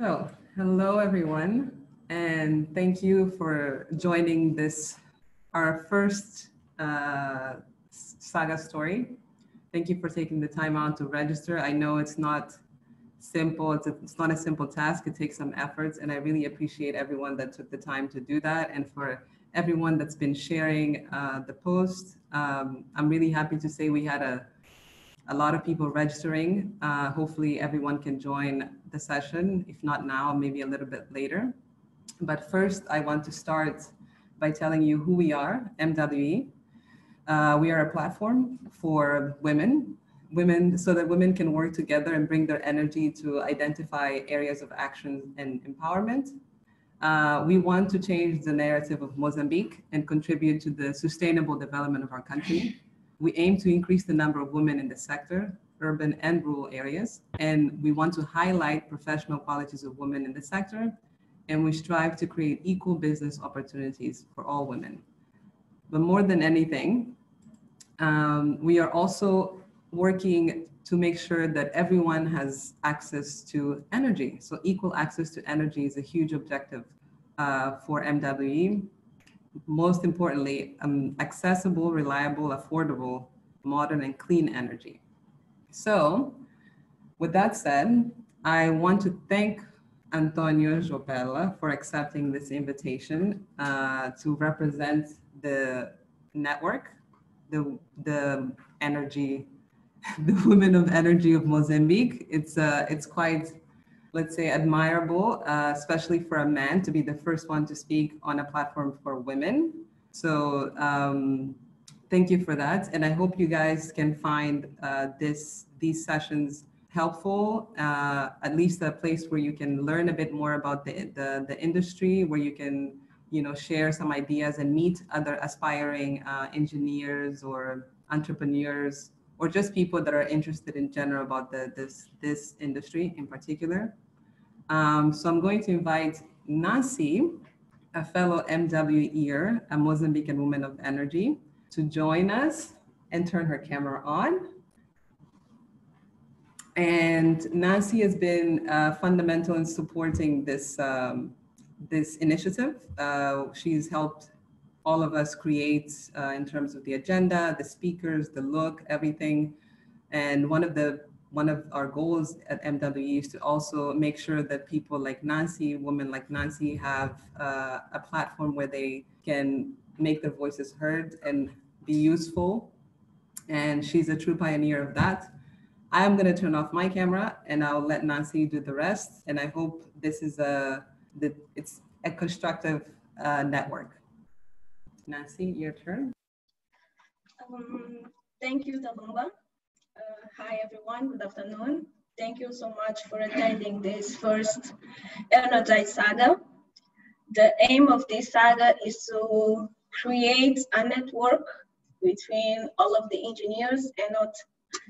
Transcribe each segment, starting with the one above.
So, hello everyone, and thank you for joining this, our first uh, saga story. Thank you for taking the time out to register. I know it's not simple, it's, a, it's not a simple task, it takes some efforts, and I really appreciate everyone that took the time to do that, and for everyone that's been sharing uh, the post. Um, I'm really happy to say we had a a lot of people registering. Uh, hopefully everyone can join the session, if not now, maybe a little bit later. But first, I want to start by telling you who we are, MWE. Uh, we are a platform for women, women so that women can work together and bring their energy to identify areas of action and empowerment. Uh, we want to change the narrative of Mozambique and contribute to the sustainable development of our country. We aim to increase the number of women in the sector, urban and rural areas, and we want to highlight professional qualities of women in the sector, and we strive to create equal business opportunities for all women. But more than anything, um, we are also working to make sure that everyone has access to energy. So equal access to energy is a huge objective uh, for MWE most importantly, um, accessible, reliable, affordable, modern, and clean energy. So, with that said, I want to thank Antonio Jopela for accepting this invitation uh, to represent the network, the, the energy, the Women of Energy of Mozambique. It's, uh, it's quite let's say, admirable, uh, especially for a man to be the first one to speak on a platform for women. So um, thank you for that. And I hope you guys can find uh, this these sessions helpful, uh, at least a place where you can learn a bit more about the, the, the industry, where you can you know, share some ideas and meet other aspiring uh, engineers or entrepreneurs or just people that are interested in general about the, this, this industry in particular. Um, so I'm going to invite Nancy, a fellow MWEer, a Mozambican woman of energy, to join us and turn her camera on. And Nancy has been uh, fundamental in supporting this, um, this initiative. Uh, she's helped all of us create uh, in terms of the agenda, the speakers, the look, everything. And one of the one of our goals at MWE is to also make sure that people like Nancy, women like Nancy, have uh, a platform where they can make their voices heard and be useful. And she's a true pioneer of that. I am going to turn off my camera and I'll let Nancy do the rest. And I hope this is a that it's a constructive uh, network. Nancy, your turn. Um, thank you, Tabumba. Uh, hi, everyone. Good afternoon. Thank you so much for attending this first Energize Saga. The aim of this saga is to create a network between all of the engineers and not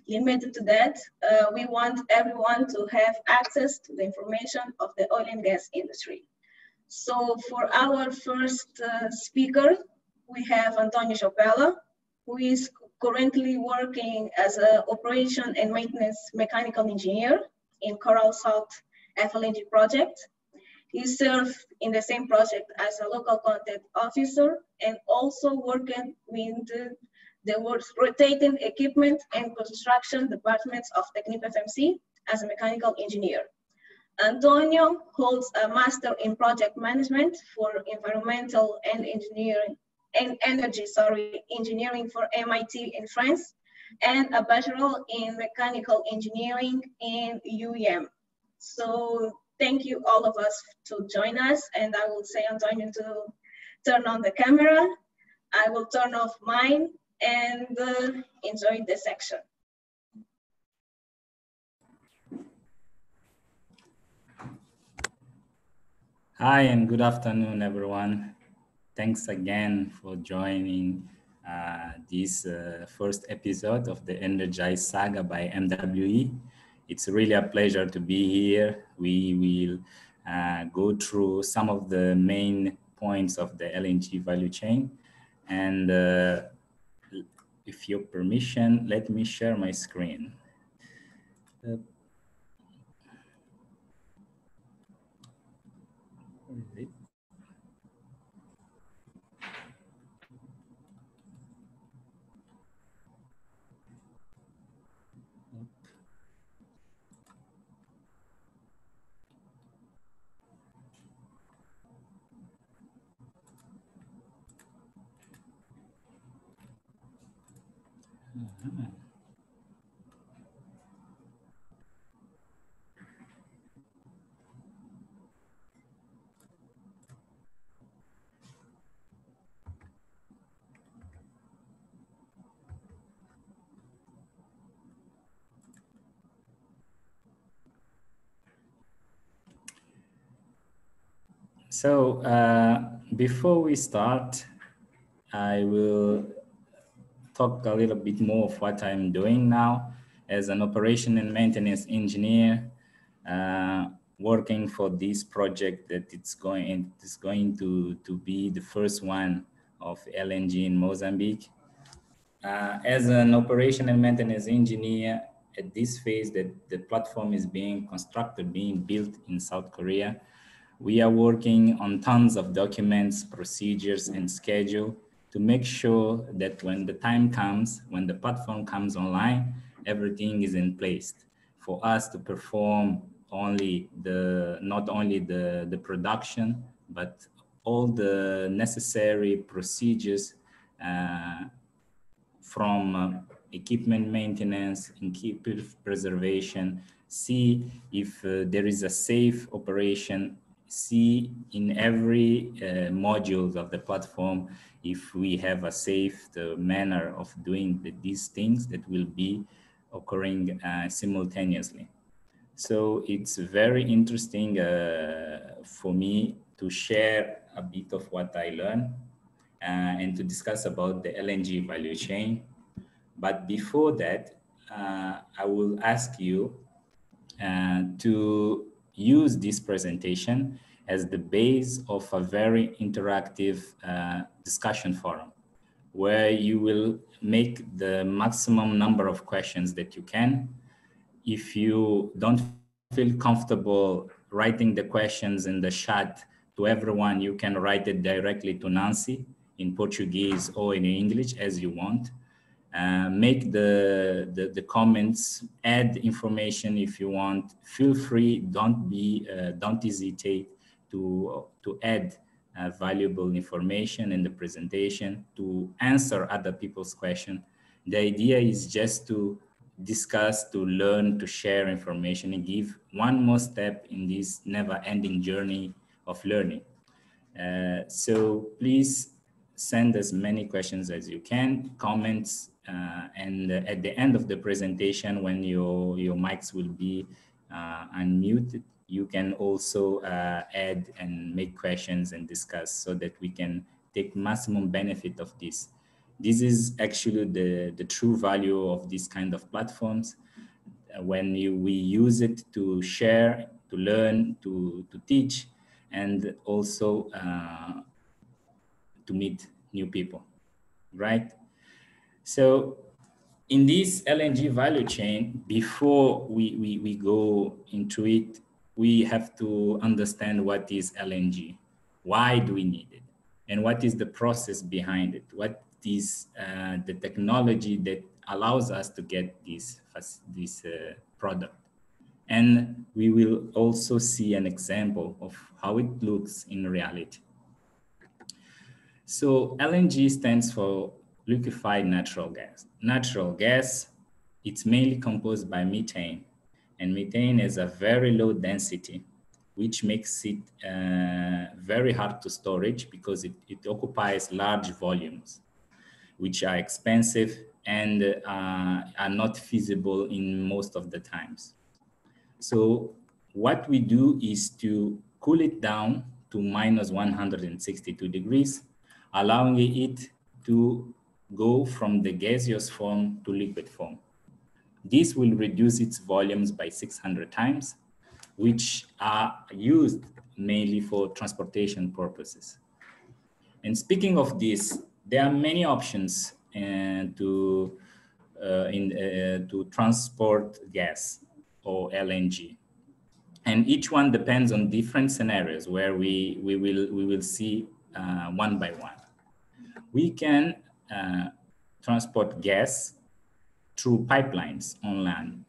limited to that. Uh, we want everyone to have access to the information of the oil and gas industry. So for our first uh, speaker, we have Antonio Jopela, who is currently working as an operation and maintenance mechanical engineer in Coral South FLNG project. He served in the same project as a local content officer and also working with the, the rotating equipment and construction departments of Technip FMC as a mechanical engineer. Antonio holds a master in project management for environmental and engineering and energy, sorry, engineering for MIT in France, and a bachelor in mechanical engineering in UEM. So thank you all of us to join us, and I will say Antonio to turn on the camera. I will turn off mine and uh, enjoy the section. Hi, and good afternoon, everyone. Thanks again for joining uh, this uh, first episode of the Energize Saga by MWE. It's really a pleasure to be here. We will uh, go through some of the main points of the LNG value chain. And uh, if your permission, let me share my screen. Uh, So uh, before we start, I will talk a little bit more of what I'm doing now as an operation and maintenance engineer, uh, working for this project that it's going it's going to to be the first one of LNG in Mozambique. Uh, as an operation and maintenance engineer, at this phase that the platform is being constructed, being built in South Korea, we are working on tons of documents, procedures, and schedule to make sure that when the time comes, when the platform comes online, everything is in place for us to perform only the, not only the, the production, but all the necessary procedures uh, from uh, equipment maintenance, equipment preservation, see if uh, there is a safe operation see in every uh, modules of the platform if we have a safe uh, manner of doing the, these things that will be occurring uh, simultaneously. So it's very interesting uh, for me to share a bit of what I learned uh, and to discuss about the LNG value chain. But before that, uh, I will ask you to use this presentation as the base of a very interactive uh, discussion forum where you will make the maximum number of questions that you can. If you don't feel comfortable writing the questions in the chat to everyone, you can write it directly to Nancy in Portuguese or in English as you want. Uh, make the, the, the, comments, add information if you want. Feel free, don't be, uh, don't hesitate to, to add uh, valuable information in the presentation, to answer other people's question. The idea is just to discuss, to learn, to share information and give one more step in this never ending journey of learning. Uh, so please send as many questions as you can, comments, uh, and at the end of the presentation, when your, your mics will be uh, unmuted, you can also uh, add and make questions and discuss so that we can take maximum benefit of this. This is actually the, the true value of these kind of platforms. when you, we use it to share, to learn, to, to teach, and also uh, to meet new people, right? So in this LNG value chain, before we, we, we go into it, we have to understand what is LNG. Why do we need it? And what is the process behind it? What is uh, the technology that allows us to get this, this uh, product? And we will also see an example of how it looks in reality. So LNG stands for liquefied natural gas. Natural gas, it's mainly composed by methane, and methane is a very low density, which makes it uh, very hard to storage because it, it occupies large volumes, which are expensive and uh, are not feasible in most of the times. So what we do is to cool it down to minus 162 degrees, allowing it to go from the gaseous form to liquid form. This will reduce its volumes by 600 times, which are used mainly for transportation purposes. And speaking of this, there are many options uh, to, uh, in, uh, to transport gas or LNG. And each one depends on different scenarios where we, we, will, we will see uh, one by one. We can uh, transport gas through pipelines on land.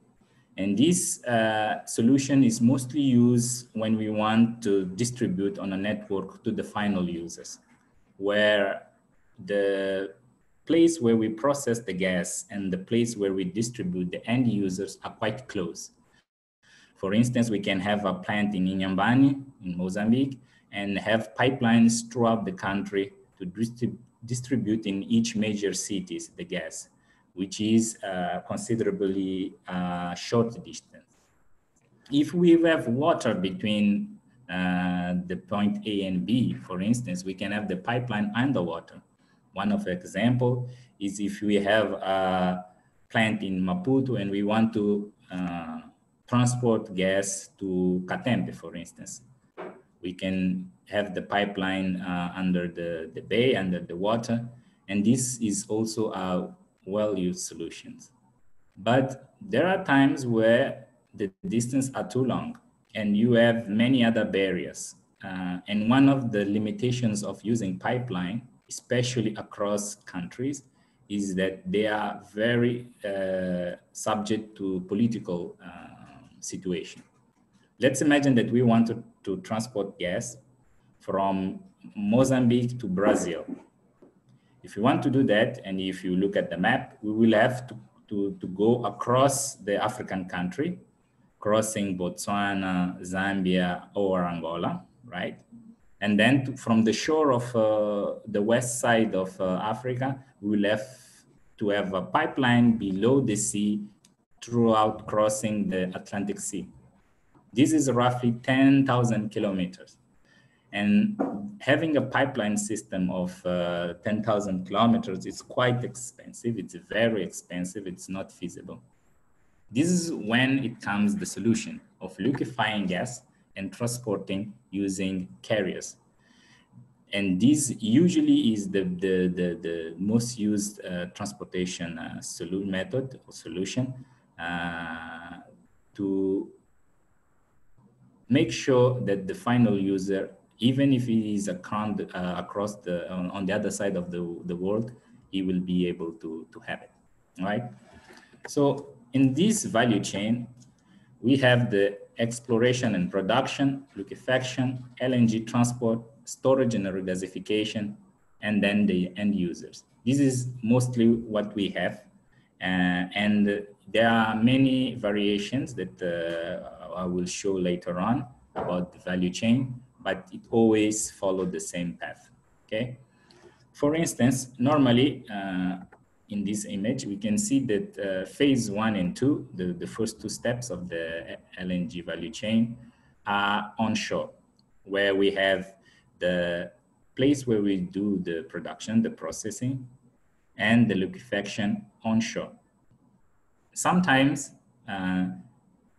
And this uh, solution is mostly used when we want to distribute on a network to the final users, where the place where we process the gas and the place where we distribute the end users are quite close. For instance, we can have a plant in Inhambane in Mozambique and have pipelines throughout the country to distrib distribute in each major cities the gas, which is uh, considerably uh, short distance. If we have water between uh, the point A and B, for instance, we can have the pipeline underwater. One of the example is if we have a plant in Maputo and we want to uh, transport gas to Catembe, for instance. We can have the pipeline uh, under the, the bay, under the water, and this is also a well-used solution. But there are times where the distance are too long and you have many other barriers. Uh, and one of the limitations of using pipeline, especially across countries, is that they are very uh, subject to political uh, situation. Let's imagine that we want to, to transport gas from Mozambique to Brazil. If you want to do that, and if you look at the map, we will have to, to, to go across the African country, crossing Botswana, Zambia, or Angola, right? And then to, from the shore of uh, the west side of uh, Africa, we will have to have a pipeline below the sea throughout crossing the Atlantic Sea. This is roughly 10,000 kilometers. And having a pipeline system of uh, 10,000 kilometers is quite expensive. It's very expensive. It's not feasible. This is when it comes the solution of liquefying gas and transporting using carriers. And this usually is the, the, the, the most used uh, transportation uh, method or solution uh, to make sure that the final user, even if he is account, uh, across the on, on, the other side of the, the world, he will be able to, to have it, right? So in this value chain, we have the exploration and production, liquefaction, LNG transport, storage and regasification, and then the end users. This is mostly what we have. Uh, and there are many variations that uh, I will show later on about the value chain, but it always followed the same path, okay? For instance, normally uh, in this image, we can see that uh, phase one and two, the, the first two steps of the LNG value chain are onshore, where we have the place where we do the production, the processing, and the liquefaction onshore. Sometimes, uh,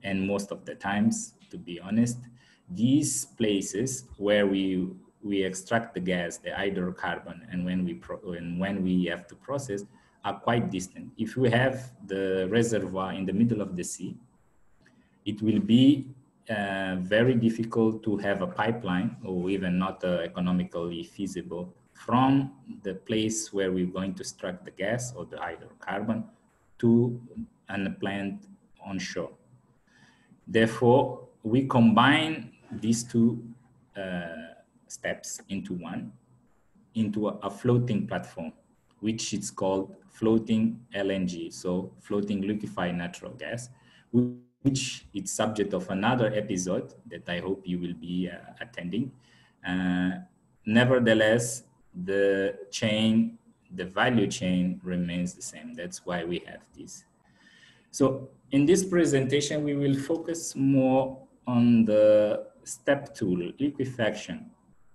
and most of the times, to be honest, these places where we we extract the gas, the hydrocarbon, and when we and when we have to process, are quite distant. If we have the reservoir in the middle of the sea, it will be uh, very difficult to have a pipeline or even not uh, economically feasible from the place where we're going to extract the gas or the hydrocarbon to a plant onshore. Therefore, we combine these two uh, steps into one, into a, a, floating platform, which is called floating LNG, so floating liquefied natural gas, which is subject of another episode that I hope you will be uh, attending. Uh, nevertheless, the chain, the value chain remains the same. That's why we have this. So in this presentation, we will focus more on the step two, liquefaction.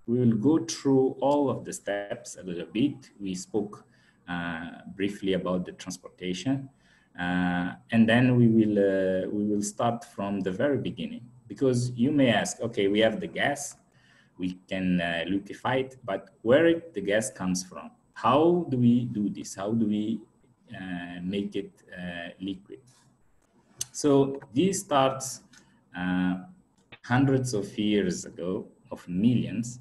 We will go through all of the steps a little bit. We spoke uh, briefly about the transportation. Uh, and then we will, uh, we will start from the very beginning because you may ask, okay, we have the gas, we can uh, liquefy it, but where it, the gas comes from? How do we do this? How do we uh, make it uh, liquid? So this starts hundreds of years ago, of millions,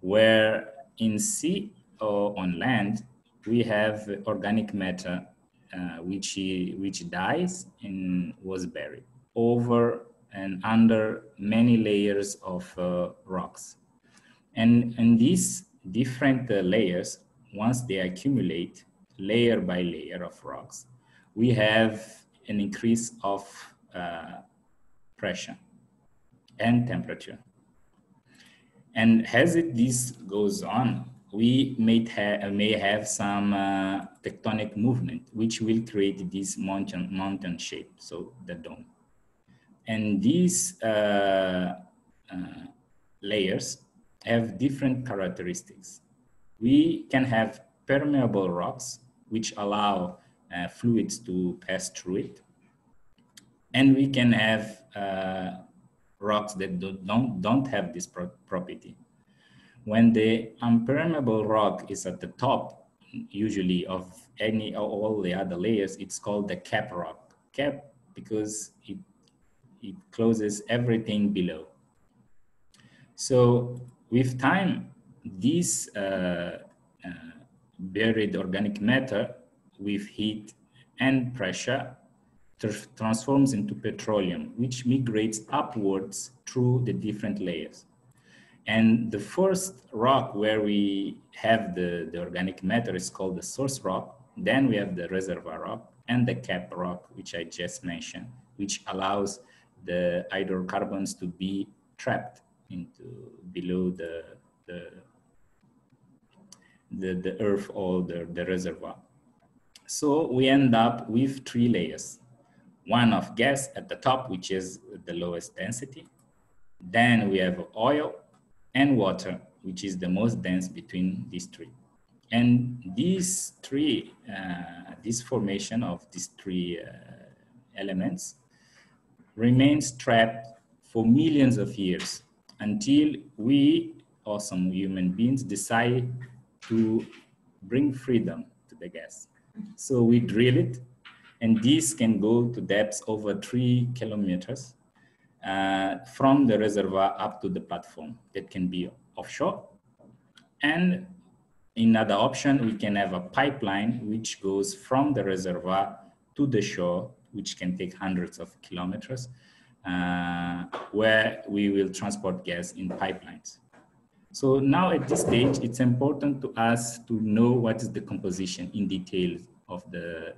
where in sea or on land, we have organic matter uh, which, which dies and was buried over and under many layers of uh, rocks. And, and these different uh, layers, once they accumulate, layer by layer of rocks, we have an increase of uh, pressure and temperature. And as it, this goes on, we may, ha may have some uh, tectonic movement, which will create this mountain, mountain shape, so the dome. And these uh, uh, layers have different characteristics. We can have permeable rocks, which allow uh, fluids to pass through it. And we can have uh, rocks that do, don't, don't have this pro property. When the impermeable rock is at the top, usually of any or all the other layers, it's called the cap rock. Cap because it, it closes everything below. So with time, this uh, uh, buried organic matter with heat and pressure transforms into petroleum, which migrates upwards through the different layers. And the first rock where we have the, the organic matter is called the source rock. Then we have the reservoir rock and the cap rock, which I just mentioned, which allows the hydrocarbons to be trapped into below the, the, the, the earth or the, the reservoir. So we end up with three layers. One of gas at the top, which is the lowest density. Then we have oil and water, which is the most dense between these three. And these three, uh, this formation of these three uh, elements remains trapped for millions of years until we or some human beings decide to bring freedom to the gas. So we drill it, and this can go to depths over three kilometers uh, from the reservoir up to the platform that can be offshore. And another option, we can have a pipeline which goes from the reservoir to the shore, which can take hundreds of kilometers, uh, where we will transport gas in pipelines. So now at this stage, it's important to us to know what is the composition in detail of the.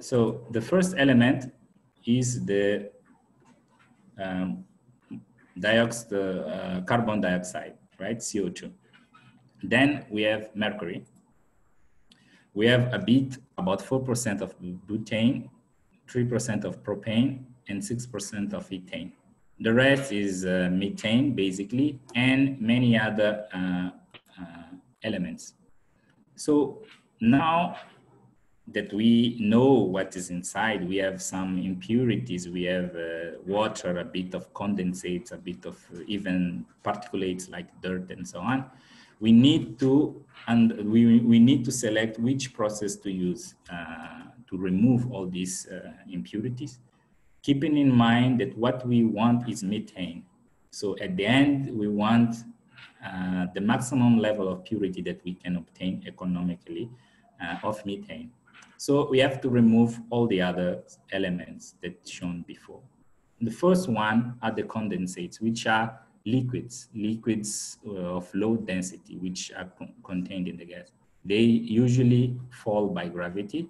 So the first element is the um, uh, carbon dioxide, right? CO2. Then we have mercury. We have a bit, about 4% of butane, 3% of propane, and 6% of ethane. The rest is uh, methane, basically, and many other uh, uh, elements. So now that we know what is inside, we have some impurities, we have uh, water, a bit of condensates, a bit of even particulates like dirt and so on. We need to, and we, we need to select which process to use uh, to remove all these uh, impurities keeping in mind that what we want is methane. So at the end, we want uh, the maximum level of purity that we can obtain economically uh, of methane. So we have to remove all the other elements that shown before. The first one are the condensates, which are liquids, liquids uh, of low density, which are con contained in the gas. They usually fall by gravity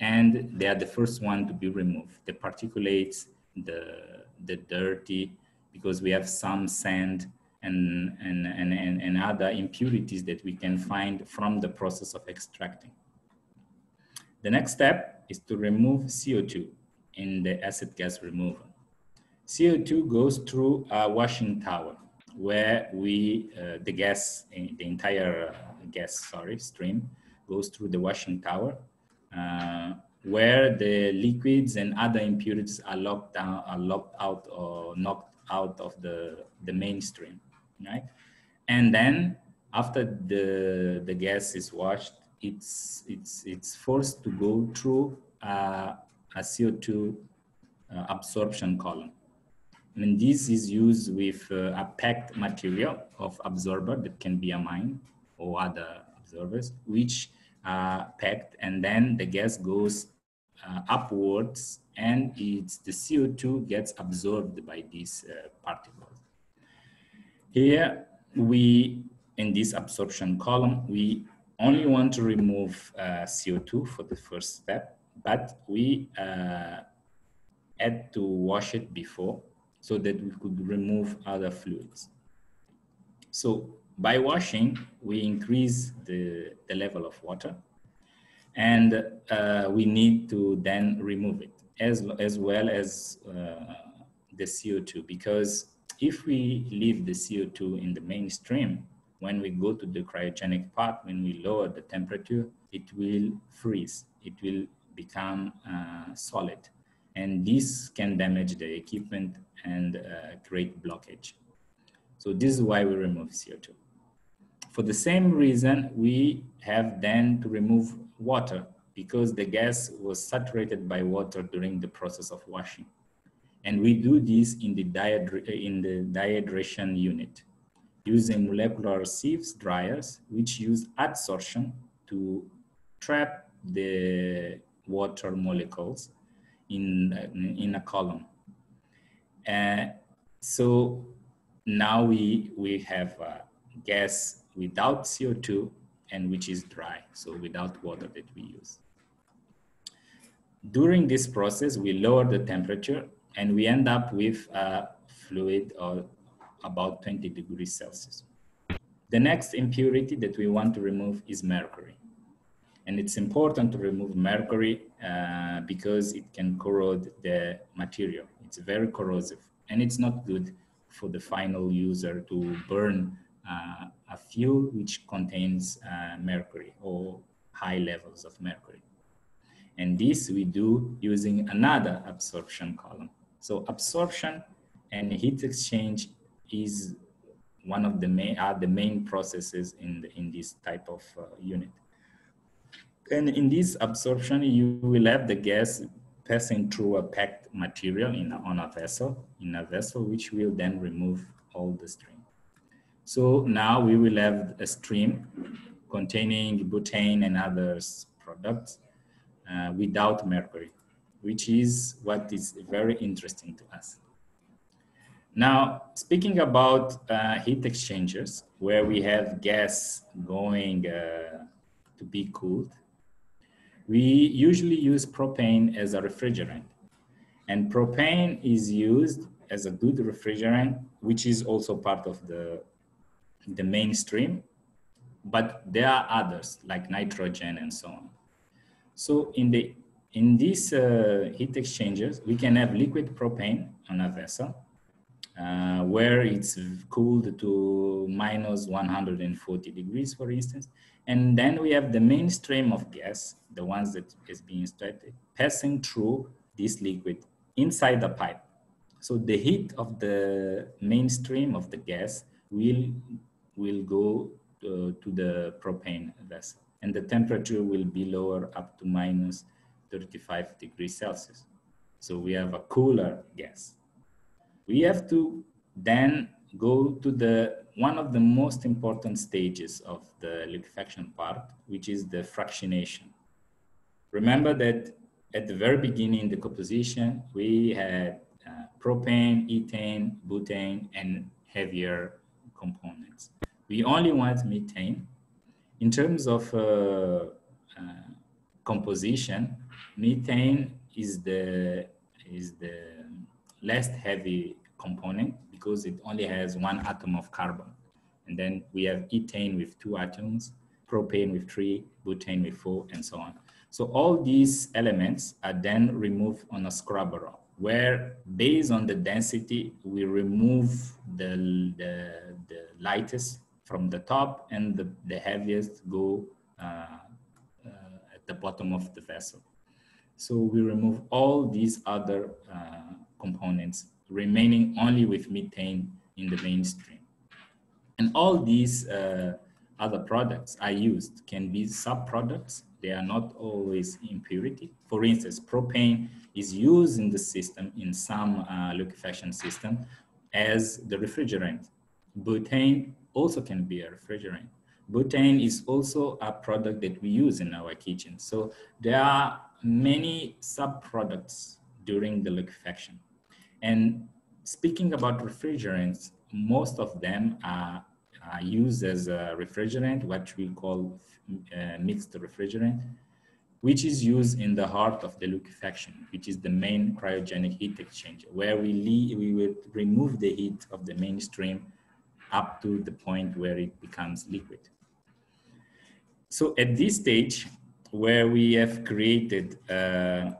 and they are the first one to be removed. The particulates, the, the dirty, because we have some sand and, and, and, and, and other impurities that we can find from the process of extracting. The next step is to remove CO2 in the acid gas removal. CO2 goes through a washing tower where we, uh, the gas, the entire uh, gas, sorry, stream goes through the washing tower uh, where the liquids and other impurities are locked down, are locked out or knocked out of the, the mainstream, right? And then after the, the gas is washed, it's, it's, it's forced to go through uh, a CO2 uh, absorption column. And this is used with uh, a packed material of absorber that can be amine or other absorbers, which uh, packed and then the gas goes uh, upwards and it's the CO2 gets absorbed by these uh, particles. Here we, in this absorption column, we only want to remove uh, CO2 for the first step, but we uh, had to wash it before so that we could remove other fluids. So by washing, we increase the, the level of water and uh, we need to then remove it as, as well as uh, the CO2 because if we leave the CO2 in the mainstream, when we go to the cryogenic part, when we lower the temperature, it will freeze. It will become uh, solid. And this can damage the equipment and uh, create blockage. So this is why we remove CO2. For the same reason, we have then to remove water because the gas was saturated by water during the process of washing. And we do this in the, in the dehydration unit using molecular sieves dryers, which use adsorption to trap the water molecules in, in a column. Uh, so now we, we have gas without CO2 and which is dry, so without water that we use. During this process, we lower the temperature and we end up with a fluid or about 20 degrees Celsius. The next impurity that we want to remove is mercury. And it's important to remove mercury uh, because it can corrode the material. It's very corrosive and it's not good for the final user to burn uh, a fuel which contains uh, mercury or high levels of mercury. And this we do using another absorption column. So absorption and heat exchange is one of the main are the main processes in the, in this type of uh, unit. And in this absorption, you will have the gas passing through a packed material in a, on a vessel, in a vessel, which will then remove all the stream. So now we will have a stream containing butane and other products uh, without mercury, which is what is very interesting to us. Now, speaking about uh, heat exchangers, where we have gas going uh, to be cooled, we usually use propane as a refrigerant. And propane is used as a good refrigerant, which is also part of the, the mainstream, but there are others like nitrogen and so on. So in, the, in these uh, heat exchangers, we can have liquid propane on a vessel, uh, where it's cooled to minus 140 degrees, for instance. And then we have the mainstream of gas, the ones that is being started, passing through this liquid inside the pipe. So the heat of the mainstream of the gas will, will go uh, to the propane vessel and the temperature will be lower up to minus 35 degrees Celsius. So we have a cooler gas we have to then go to the one of the most important stages of the liquefaction part, which is the fractionation. Remember that at the very beginning, the composition, we had uh, propane, ethane, butane, and heavier components. We only want methane. In terms of uh, uh, composition, methane is the, is the less heavy component because it only has one atom of carbon. And then we have ethane with two atoms, propane with three, butane with four, and so on. So all these elements are then removed on a scrubber where based on the density, we remove the, the, the lightest from the top and the, the heaviest go uh, uh, at the bottom of the vessel. So we remove all these other uh, components, remaining only with methane in the mainstream. And all these uh, other products are used can be subproducts. They are not always impurity. For instance, propane is used in the system in some uh, liquefaction system as the refrigerant. Butane also can be a refrigerant. Butane is also a product that we use in our kitchen. So there are many subproducts during the liquefaction. And speaking about refrigerants, most of them are uh, used as a refrigerant, what we call uh, mixed refrigerant, which is used in the heart of the liquefaction, which is the main cryogenic heat exchanger, where we, we will remove the heat of the mainstream up to the point where it becomes liquid. So at this stage, where we have created uh,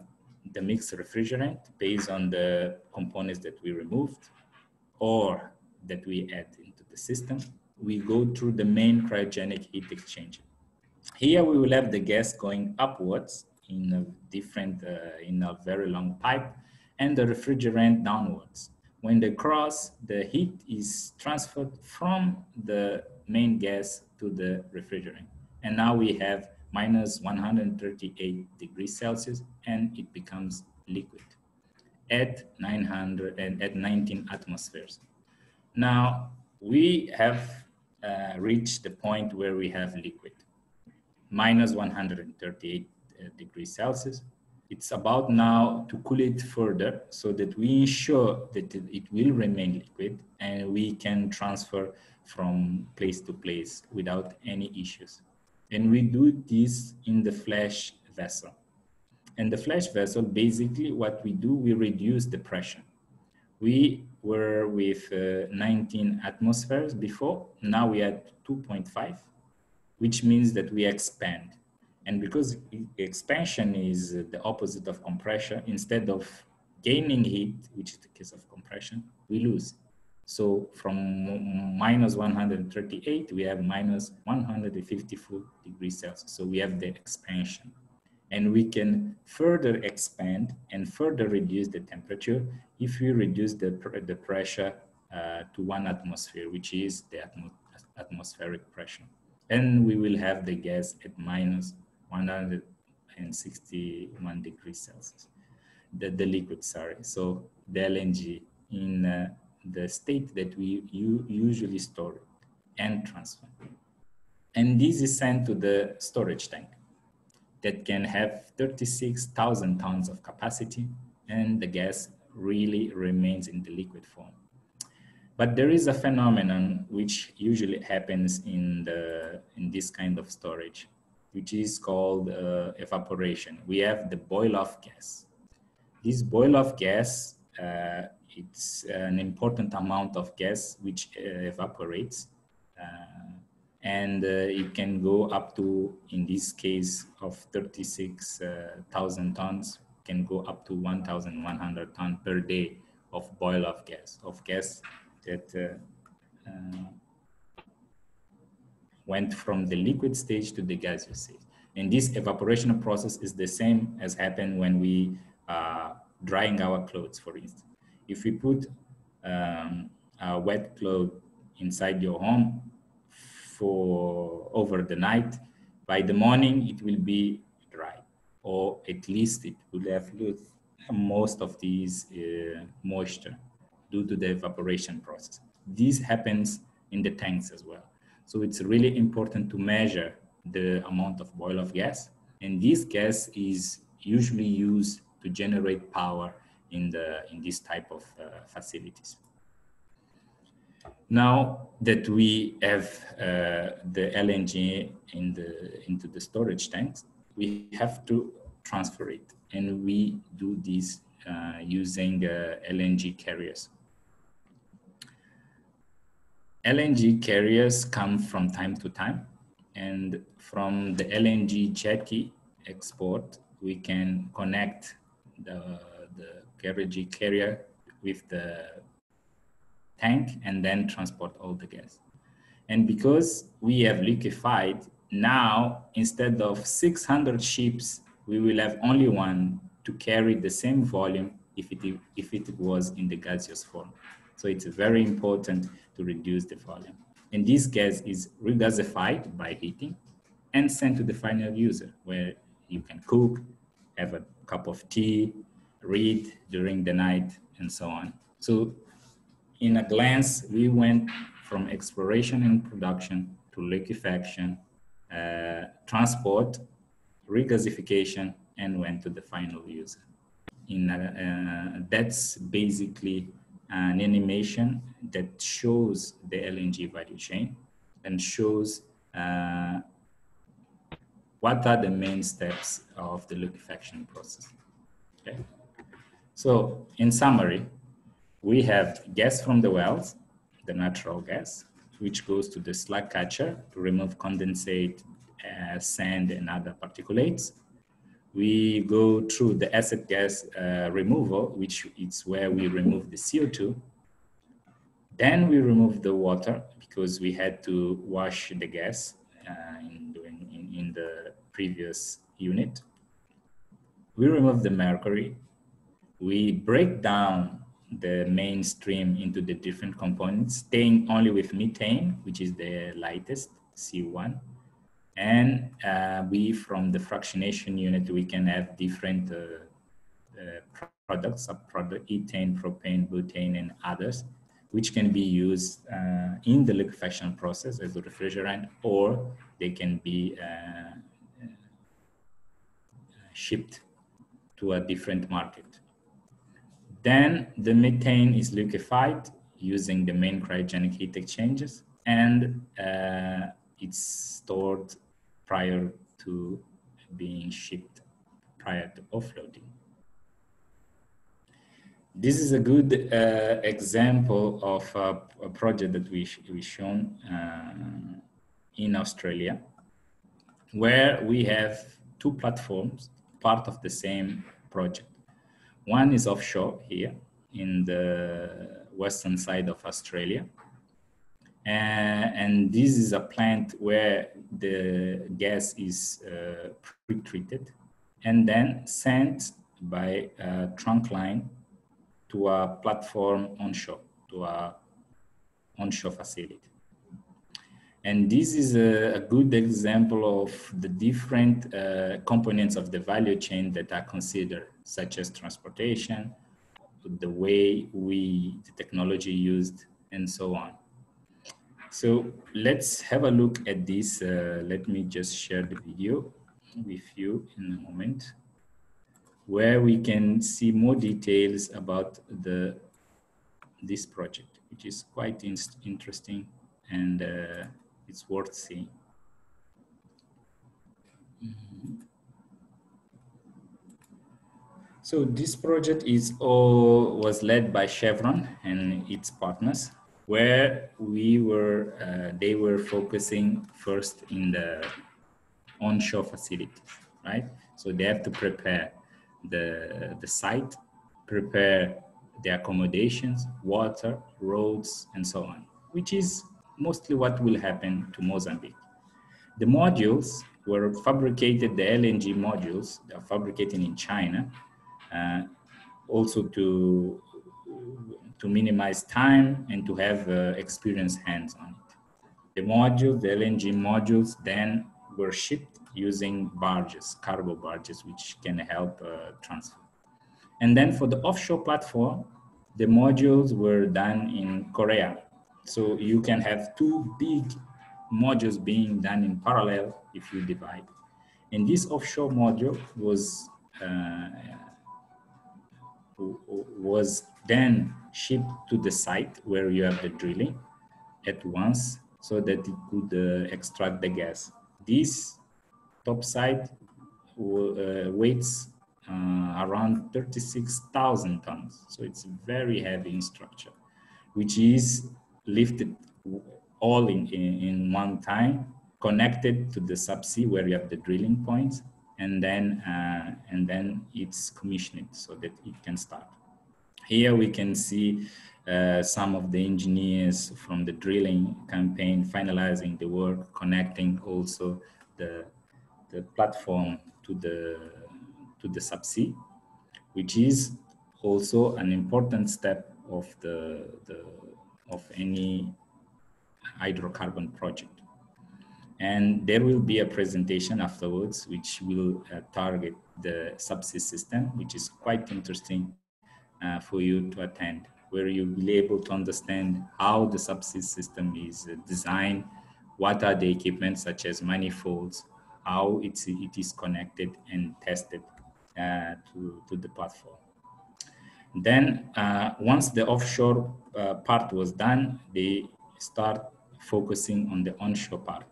the mixed refrigerant based on the components that we removed or that we add into the system, we go through the main cryogenic heat exchanger. Here we will have the gas going upwards in a different, uh, in a very long pipe and the refrigerant downwards. When they cross, the heat is transferred from the main gas to the refrigerant. And now we have minus 138 degrees Celsius and it becomes liquid at 900 and at 19 atmospheres. Now we have uh, reached the point where we have liquid minus 138 uh, degrees Celsius. It's about now to cool it further so that we ensure that it will remain liquid and we can transfer from place to place without any issues. And we do this in the flash vessel. And the flash vessel, basically what we do, we reduce the pressure. We were with uh, 19 atmospheres before, now we had 2.5 which means that we expand. And because expansion is the opposite of compression, instead of gaining heat, which is the case of compression, we lose. So from minus 138, we have minus 154 degrees Celsius. So we have the expansion. And we can further expand and further reduce the temperature if we reduce the, the pressure uh, to one atmosphere, which is the atmo atmospheric pressure and we will have the gas at minus 161 degrees Celsius, the, the liquid, sorry. So the LNG in uh, the state that we usually store and transfer. And this is sent to the storage tank that can have 36,000 tons of capacity and the gas really remains in the liquid form. But there is a phenomenon which usually happens in, the, in this kind of storage, which is called uh, evaporation. We have the boil-off gas. This boil-off gas, uh, it's an important amount of gas which uh, evaporates. Uh, and uh, it can go up to, in this case of 36,000 tons, can go up to 1,100 tons per day of boil-off gas, of gas that uh, uh, went from the liquid stage to the gaseous stage. And this evaporation process is the same as happened when we are drying our clothes, for instance. If we put um, a wet cloth inside your home for over the night, by the morning it will be dry, or at least it will have lost most of these uh, moisture due to the evaporation process. This happens in the tanks as well. So it's really important to measure the amount of boil-off gas. And this gas is usually used to generate power in, the, in this type of uh, facilities. Now that we have uh, the LNG in the, into the storage tanks, we have to transfer it. And we do this uh, using uh, LNG carriers. LNG carriers come from time to time. And from the LNG jetty export, we can connect the, the Carrier with the tank and then transport all the gas. And because we have liquefied, now instead of 600 ships, we will have only one to carry the same volume if it, if it was in the gaseous form. So it's very important to reduce the volume. And this gas is regasified by heating and sent to the final user where you can cook, have a cup of tea, read during the night, and so on. So in a glance, we went from exploration and production to liquefaction, uh, transport, regasification, and went to the final user. In a, uh, that's basically an animation that shows the LNG value chain. and shows uh, what are the main steps of the liquefaction process. Okay. So in summary, we have gas from the wells, the natural gas, which goes to the slug catcher to remove condensate, uh, sand, and other particulates. We go through the acid gas uh, removal, which is where we remove the CO2. Then we remove the water because we had to wash the gas uh, in, in, in the previous unit. We remove the mercury. We break down the mainstream into the different components, staying only with methane, which is the lightest, C1. And uh, we, from the fractionation unit, we can have different uh, uh, products, ethane, propane, butane, and others, which can be used uh, in the liquefaction process as a refrigerant, or they can be uh, uh, shipped to a different market. Then the methane is liquefied using the main cryogenic heat exchangers and uh, it's stored prior to being shipped prior to offloading. This is a good uh, example of a, a, project that we, we shown uh, in Australia, where we have two platforms, part of the same project. One is offshore here in the western side of Australia. Uh, and this is a plant where the gas is uh, pre-treated and then sent by a trunk line to a platform onshore, to a onshore facility. And this is a, a good example of the different uh, components of the value chain that are considered, such as transportation, the way we, the technology used, and so on. So let's have a look at this. Uh, let me just share the video with you in a moment, where we can see more details about the this project, which is quite in interesting and uh, it's worth seeing. Mm-hmm. So this project is all was led by Chevron and its partners, where we were uh, they were focusing first in the onshore facilities, right? So they have to prepare the the site, prepare the accommodations, water, roads, and so on, which is mostly what will happen to Mozambique. The modules were fabricated, the LNG modules, they are fabricated in China, also to, to minimize time and to have uh, experienced hands on it. The modules, the LNG modules, then were shipped using barges, cargo barges, which can help uh, transfer. And then for the offshore platform, the modules were done in Korea, so you can have two big modules being done in parallel if you divide. And this offshore module was uh, was then shipped to the site where you have the drilling at once so that it could uh, extract the gas. This top side uh, weighs uh, around 36,000 tons. So it's very heavy in structure, which is lifted all in, in, in one time, connected to the subsea where you have the drilling points, and then uh, and then it's commissioned so that it can start. Here we can see uh, some of the engineers from the drilling campaign finalizing the work, connecting also the the platform to the to the subsea, which is also an important step of the the of any hydrocarbon project. And there will be a presentation afterwards, which will uh, target the subsea system, which is quite interesting uh, for you to attend, where you'll be able to understand how the subsea system is uh, designed, what are the equipment such as manifolds, how it's, it is connected and tested uh, to, to the platform. Then uh, once the offshore uh, part was done, they start focusing on the onshore part,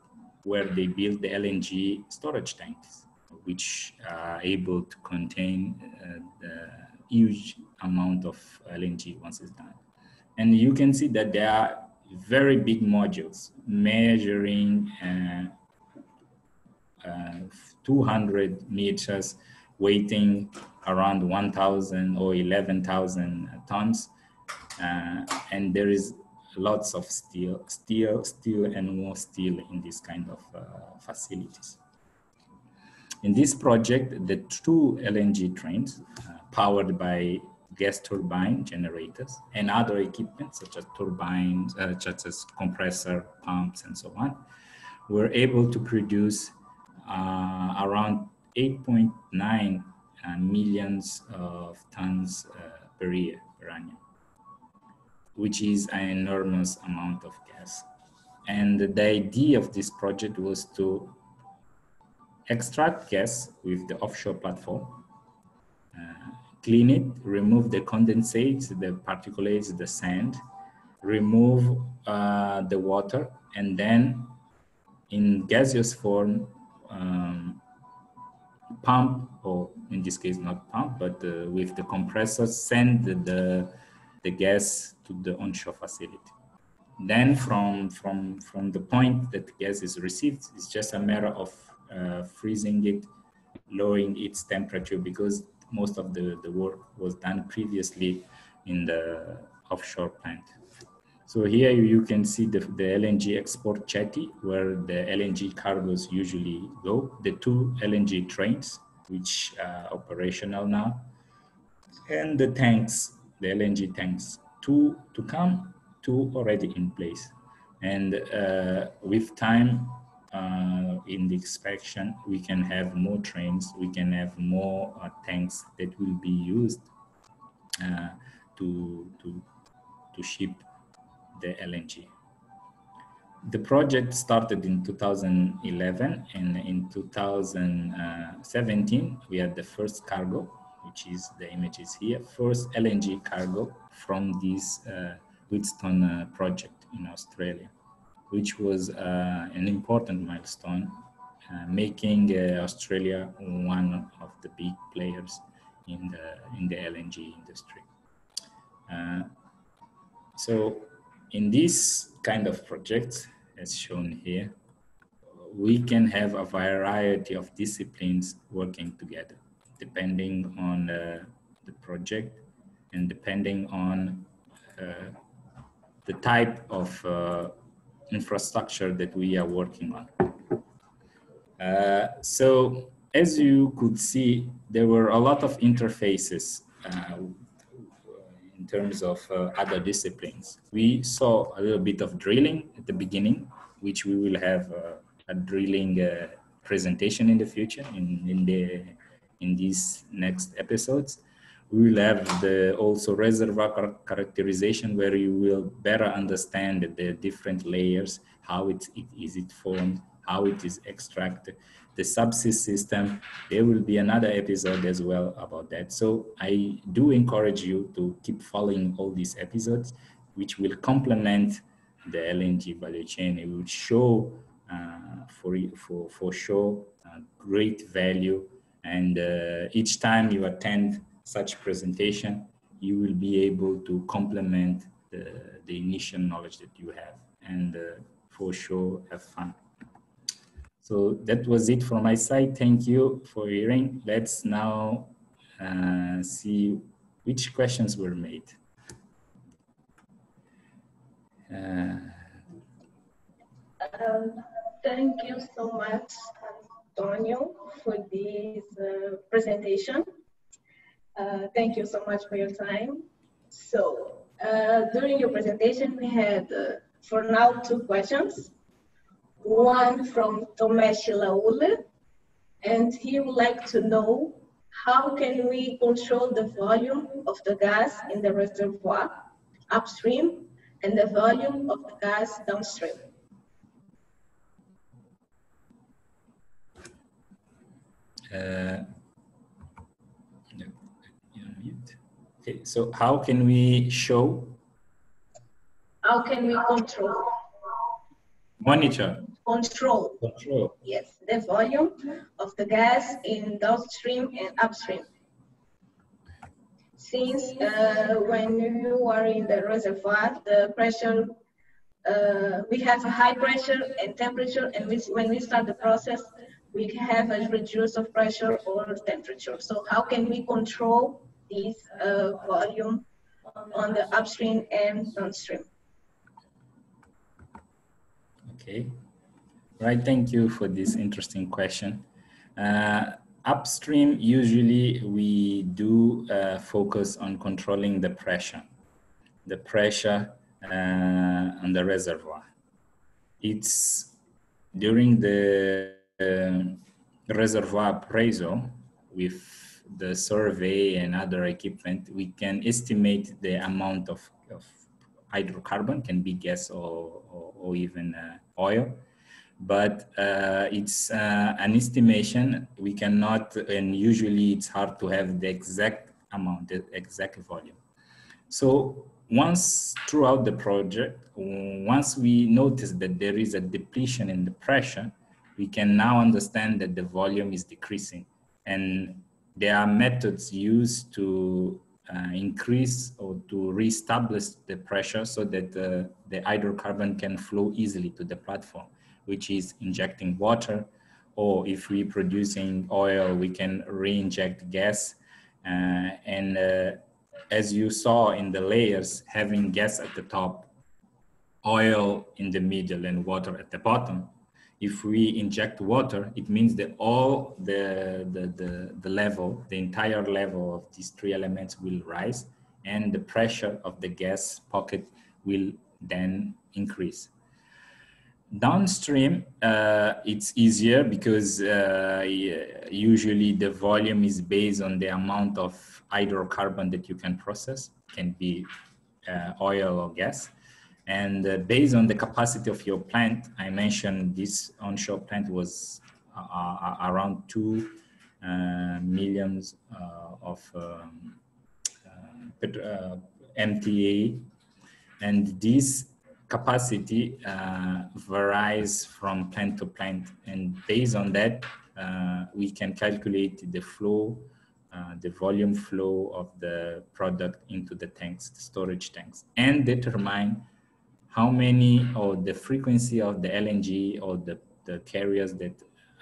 where they build the LNG storage tanks, which are able to contain uh, the huge amount of LNG once it's done. And you can see that there are very big modules measuring uh, uh, 200 meters, weighing around 1,000 or 11,000 tons. Uh, and there is lots of steel, steel, steel, and more steel in this kind of uh, facilities. In this project, the two LNG trains uh, powered by gas turbine generators and other equipment such as turbines, uh, such as compressor, pumps, and so on, were able to produce uh, around 8.9 uh, millions of tons uh, per year per annum, which is an enormous amount of gas. And the idea of this project was to extract gas with the offshore platform, uh, clean it, remove the condensates, the particulates, the sand, remove uh, the water, and then in gaseous form, um, pump, or in this case, not pump, but uh, with the compressor, send the, the gas to the onshore facility. Then from, from, from the point that gas is received, it's just a matter of uh, freezing it, lowering its temperature because most of the, the work was done previously in the offshore plant. So here you can see the, the LNG export jetty where the LNG cargoes usually go, the two LNG trains, which are operational now, and the tanks, the LNG tanks, two to come, two already in place. And uh, with time, uh, in the inspection, we can have more trains, we can have more uh, tanks that will be used uh, to, to, to ship the LNG. The project started in 2011 and in 2017 we had the first cargo, which is the images here, first LNG cargo from this uh, Wheatstone uh, project in Australia which was uh, an important milestone, uh, making uh, Australia one of the big players in the, in the LNG industry. so in this kind of project, as shown here, we can have a variety of disciplines working together, depending on uh, the project and depending on uh, the type of uh, infrastructure that we are working on. So as you could see, there were a lot of interfaces uh, in terms of uh, other disciplines. We saw a little bit of drilling at the beginning, which we will have uh, a drilling presentation in the future in, in, the, in these next episodes we will have the also reservoir characterization where you will better understand the different layers, how it, it is it formed, how it is extracted, the subsea system. There will be another episode as well about that. So I do encourage you to keep following all these episodes, which will complement the LNG value chain. It will show uh, for, for, for sure uh, great value. And uh, each time you attend such presentation, you will be able to complement the, the initial knowledge that you have and uh, for sure have fun. So that was it from my side. Thank you for hearing. Let's now uh, see which questions were made. Uh, um, thank you so much, Antonio, for this uh, presentation. Uh, thank you so much for your time. So uh, during your presentation, we had, uh, for now, two questions. One from Tomesh Laule, and he would like to know how can we control the volume of the gas in the reservoir upstream and the volume of the gas downstream? Uh, Okay, so how can we show? How can we control? Monitor. Control. Control. Yes, the volume of the gas in downstream and upstream. Since uh, when you are in the reservoir, the pressure, uh, we have a high pressure and temperature, and we, when we start the process, we have a reduce of pressure or temperature. So how can we control this uh, volume on the upstream and downstream? Okay. Right, thank you for this interesting question. Uh, upstream, usually we do uh, focus on controlling the pressure, the pressure uh, on the reservoir. It's during the reservoir appraisal with the survey and other equipment, we can estimate the amount of, of hydrocarbon, can be gas or, or, or even uh, oil but uh, it's uh, an estimation. We cannot, and usually it's hard to have the exact amount, the exact volume. So once throughout the project, once we notice that there is a depletion in the pressure, we can now understand that the volume is decreasing. And there are methods used to uh, increase or to reestablish the pressure so that uh, the hydrocarbon can flow easily to the platform which is injecting water, or if we're producing oil, we can re-inject gas. Uh, and uh, as you saw in the layers, having gas at the top, oil in the middle and water at the bottom, if we inject water, it means that all the, the, the, the, level, the entire level of these three elements will rise and the pressure of the gas pocket will then increase. Downstream, uh, it's easier because uh, usually the volume is based on the amount of hydrocarbon that you can process, it can be uh, oil or gas. And uh, based on the capacity of your plant, I mentioned this onshore plant was uh, uh, around two millions of um, MTA. And this capacity uh, varies from plant to plant. And based on that, uh, we can calculate the flow, uh, the volume flow of the product into the tanks, the storage tanks, and determine how many or the frequency of the LNG or the, the carriers that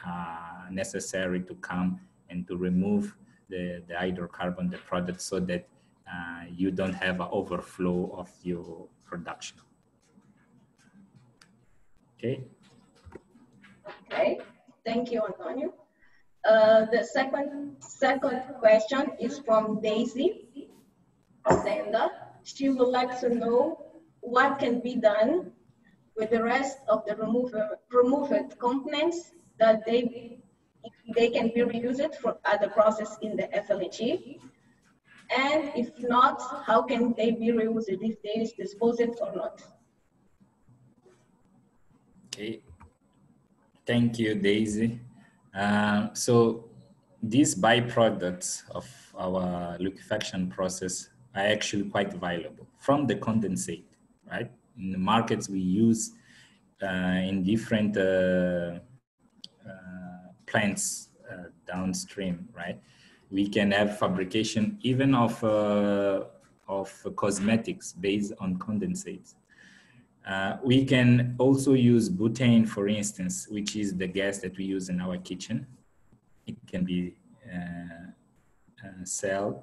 are necessary to come and to remove the, the hydrocarbon, the product, so that uh, you don't have an overflow of your production. Okay. Okay. Thank you, Antonio. Uh, the second second question is from Daisy Senda. She would like to know what can be done with the rest of the removed, removed components that they they can be reused for other process in the FLNG. And if not, how can they be reused if they is disposed or not? Okay, thank you, Daisy. Uh, so these byproducts of our liquefaction process are actually quite valuable from the condensate, right? In the markets we use uh, in different uh, uh plants downstream, right? We can have fabrication even of, of cosmetics based on condensates. Uh, we can also use butane, for instance, which is the gas that we use in our kitchen. It can be uh, uh, sold.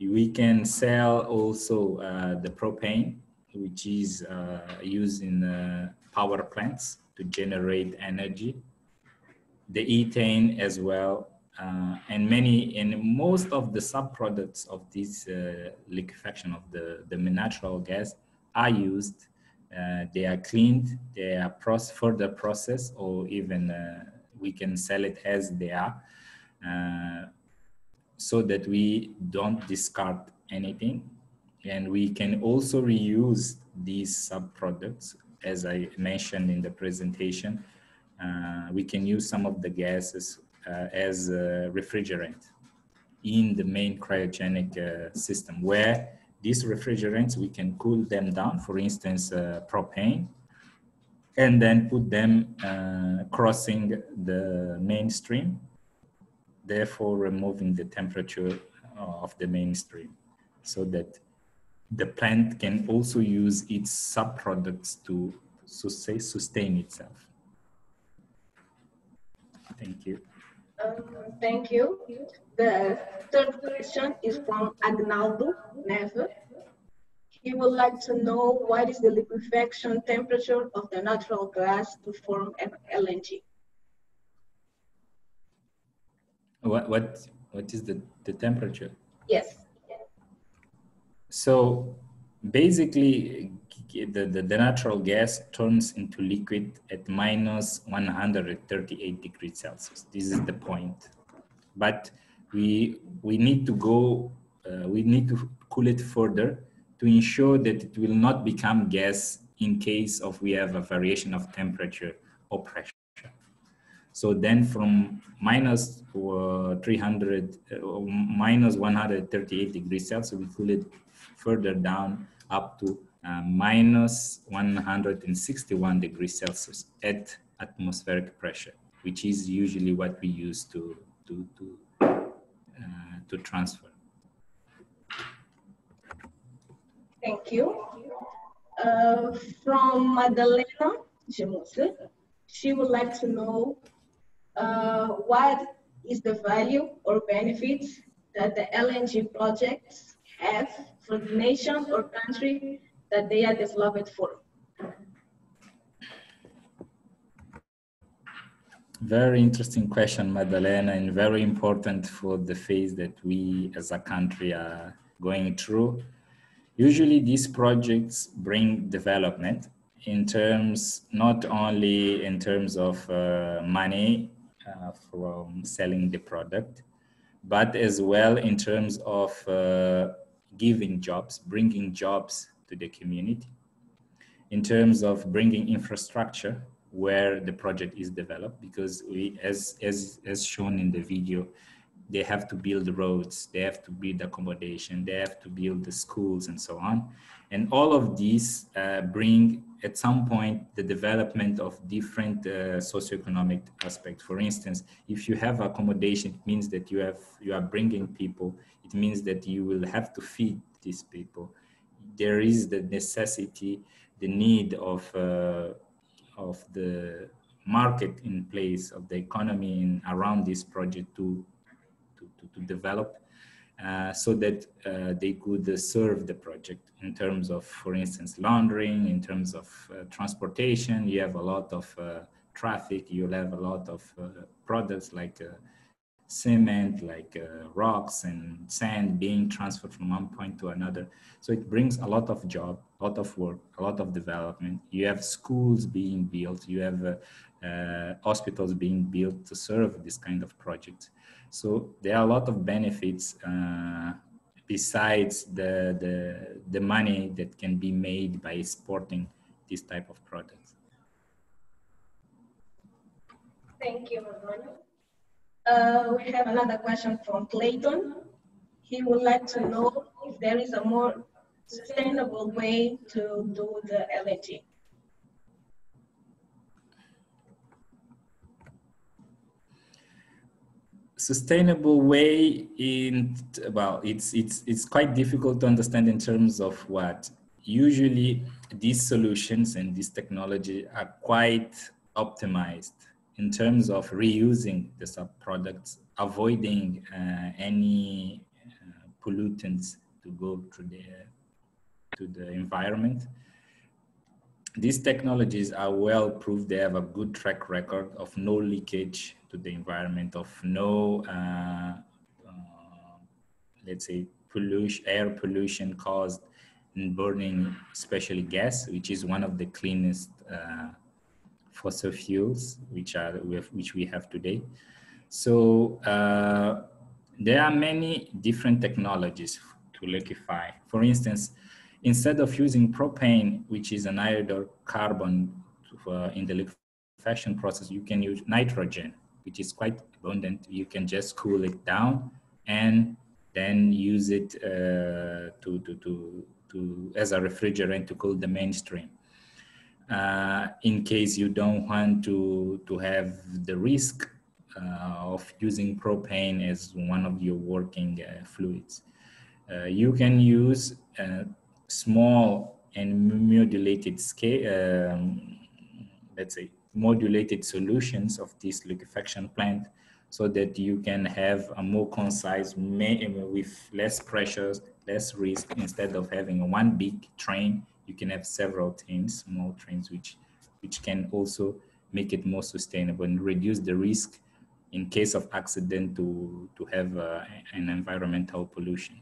We can sell also uh, the propane, which is uh, used in uh, power plants to generate energy. The ethane as well, and many, and most of the subproducts of this liquefaction of the, the natural gas are used uh, they are cleaned, they are proce further processed, or even uh, we can sell it as they are, uh, so that we don't discard anything. And we can also reuse these subproducts, as I mentioned in the presentation. Uh, we can use some of the gases uh, as refrigerant in the main cryogenic uh, system, where these refrigerants, we can cool them down, for instance, uh, propane. and then put them uh, crossing the mainstream, therefore removing the temperature uh, of the mainstream so that the plant can also use its subproducts to sustain itself. Thank you. Um, thank you. The third question is from Agnaldo Never. He would like to know what is the liquefaction temperature of the natural gas to form LNG? What, what, what is the, the temperature? Yes. So basically, the, the, the, natural gas turns into liquid at minus 138 degrees Celsius. This is the point. But we, we need to go, uh, we need to cool it further to ensure that it will not become gas in case of we have a variation of temperature or pressure. So then from minus, uh, 300, uh, minus 138 degrees Celsius, we cool it further down up to uh, minus 161 degrees Celsius at atmospheric pressure, which is usually what we use to, to, to, uh, to transfer. Thank you. Uh, from Madalena she would like to know uh, what is the value or benefits that the LNG projects have for the nation or country that they are developed for? Very interesting question, Madalena, and very important for the phase that we as a country are going through. Usually these projects bring development in terms, not only in terms of uh, money uh, from selling the product, but as well in terms of uh, giving jobs, bringing jobs to the community, in terms of bringing infrastructure where the project is developed, because we, as, as, as shown in the video, they have to build the roads, they have to build accommodation, they have to build the schools and so on. And all of these uh, bring at some point the development of different uh, socioeconomic aspects. For instance, if you have accommodation, it means that you have you are bringing people. It means that you will have to feed these people. There is the necessity, the need of uh, of the market in place of the economy in around this project to to, develop uh, so that uh, they could uh, serve the project in terms of, for instance, laundering, in terms of uh, transportation. You have a lot of uh, traffic, you'll have a lot of products like cement, like rocks and sand being transferred from one point to another. So it brings a lot of job, a lot of work, a lot of development. You have schools being built, you have hospitals being built to serve this kind of projects. So there are a lot of benefits uh, besides the, the, the money that can be made by exporting this type of products. Thank you. Uh, we have another question from Clayton. He would like to know if there is a more sustainable way to do the LNG. Sustainable way in well it's it's it's quite difficult to understand in terms of what. Usually these solutions and this technology are quite optimized in terms of reusing the subproducts avoiding uh, any uh, pollutants to go to the to the environment these technologies are well proved they have a good track record of no leakage to the environment of no, uh, uh, let's say, pollution, air pollution caused in burning, especially gas, which is one of the cleanest uh, fossil fuels, which are which we have today. So uh, there are many different technologies to liquefy. For instance, instead of using propane, which is an hydrocarbon uh, in the liquefaction process, you can use nitrogen which is quite abundant, you can just cool it down and then use it uh, to, to, to, to, as a refrigerant to cool the mainstream. uh, in case you don't want to, to have the risk uh, of using propane as one of your working uh, fluids. Uh, you can use small and modulated scale, um, let's say, modulated solutions of this liquefaction plant so that you can have a more concise with less pressures, less risk. Instead of having one big train, you can have several trains, small trains, which which can also make it more sustainable and reduce the risk in case of accident to to have uh, an environmental pollution.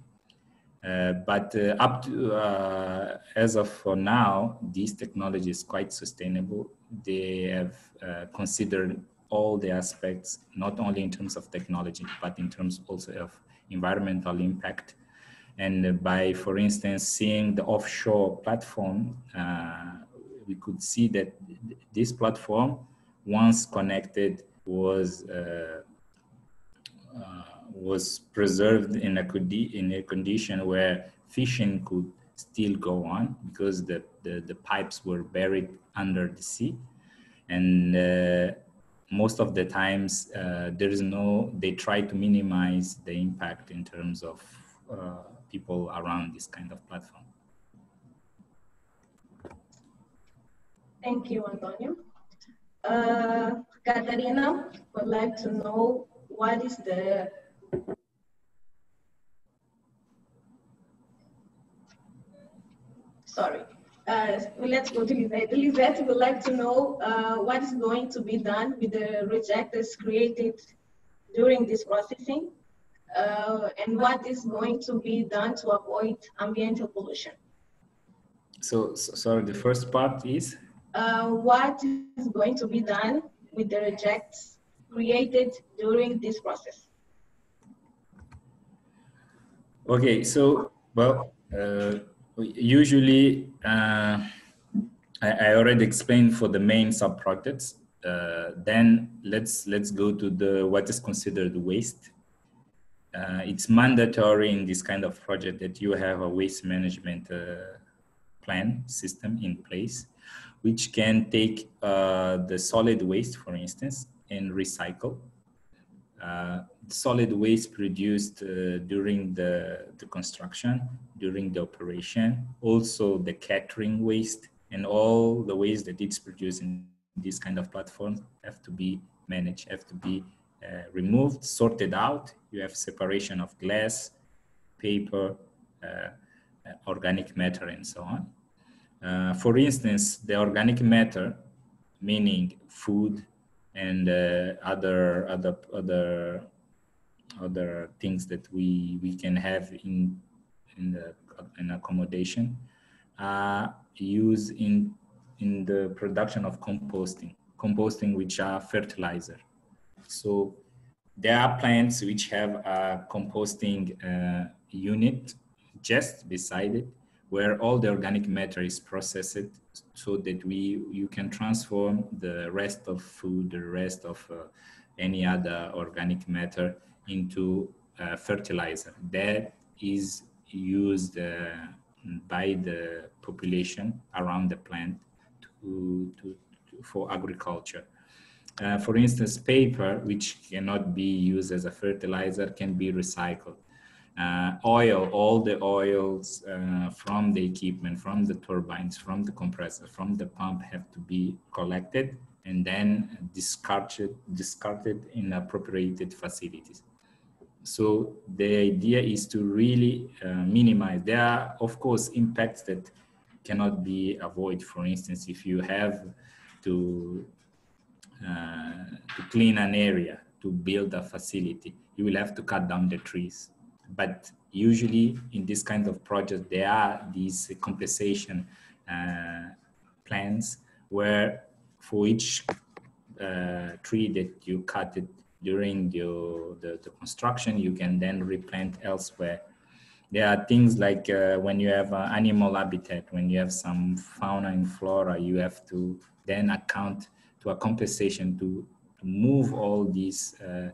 Uh, but uh, up to uh, as of for now, this technology is quite sustainable. They have uh, considered all the aspects, not only in terms of technology, but in terms also of environmental impact. And by, for instance, seeing the offshore platform, uh, we could see that this platform, once connected, was uh, was preserved in a, in a condition where fishing could still go on because the, the, the pipes were buried under the sea. And uh, most of the times uh, there is no, they try to minimize the impact in terms of uh, people around this kind of platform. Thank you, Antonio. Uh, Katarina would like to know what is the Sorry. Uh, let's go to Lisette. Lisette would like to know uh, what is going to be done with the rejects created during this processing uh, and what is going to be done to avoid ambiental pollution. So, so sorry, the first part is? Uh, what is going to be done with the rejects created during this process? Okay, so well, uh, usually uh, I, I, already explained for the main subprojects. Uh, then let's let's go to the what is considered waste. Uh, it's mandatory in this kind of project that you have a waste management uh, plan system in place, which can take uh, the solid waste, for instance, and recycle solid waste produced uh, during the, the construction, during the operation, also the catering waste and all the waste that it's produced in this kind of platform have to be managed, have to be uh, removed, sorted out. You have separation of glass, paper, uh, uh, organic matter, and so on. Uh, for instance, the organic matter, meaning food, and uh, other other other other things that we we can have in in the in accommodation uh, use in in the production of composting composting which are fertilizer. So there are plants which have a composting uh, unit just beside it where all the organic matter is processed so that we you can transform the rest of food, the rest of uh, any other organic matter into fertilizer that is used uh, by the population around the plant to, to, to for agriculture. Uh, for instance, paper, which cannot be used as a fertilizer, can be recycled uh, oil, all the oils uh, from the equipment, from the turbines, from the compressor, from the pump have to be collected and then discarded, discarded in appropriated facilities. So the idea is to really uh, minimize. There are, of course, impacts that cannot be avoided. For instance, if you have to, uh, to clean an area, to build a facility, you will have to cut down the trees but usually in this kind of project, there are these compensation uh, plans where for each uh, tree that you cut it during the, the, the, construction, you can then replant elsewhere. There are things like uh, when you have an animal habitat, when you have some fauna and flora, you have to then account to a compensation to, to move all these uh,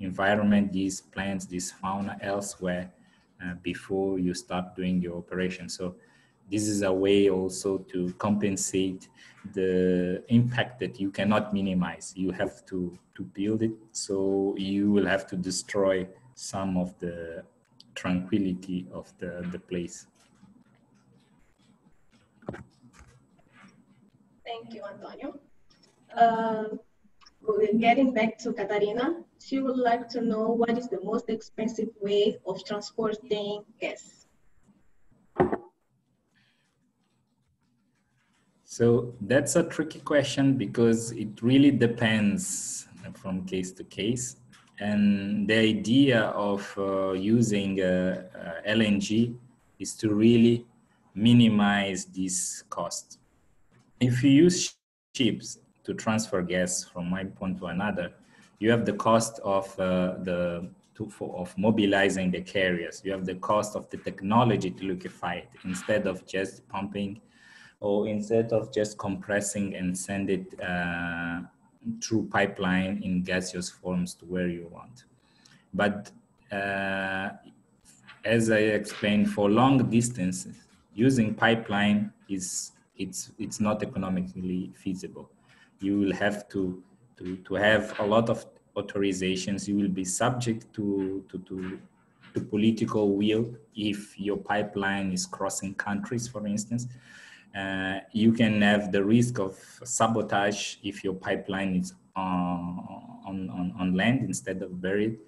environment, these plants, this fauna elsewhere uh, before you start doing your operation. So this is a way also to compensate the impact that you cannot minimize. You have to, to build it, so you will have to destroy some of the tranquility of the, the place. Thank you, Antonio. Uh, getting back to Katarina, she would like to know what is the most expensive way of transporting gas. So that's a tricky question because it really depends from case to case. And the idea of uh, using uh, uh, LNG is to really minimize this cost. If you use ships to transfer gas from one point to another, you have the cost of uh, the to, for, of mobilizing the carriers. You have the cost of the technology to liquefy it instead of just pumping or instead of just compressing and send it uh, through pipeline in gaseous forms to where you want. But uh, as I explained, for long distances, using pipeline is it's it's not economically feasible. You will have to to, to have a lot of authorizations. You will be subject to, to, to, to political will if your pipeline is crossing countries, for instance. Uh, you can have the risk of sabotage if your pipeline is on, on, on land instead of buried.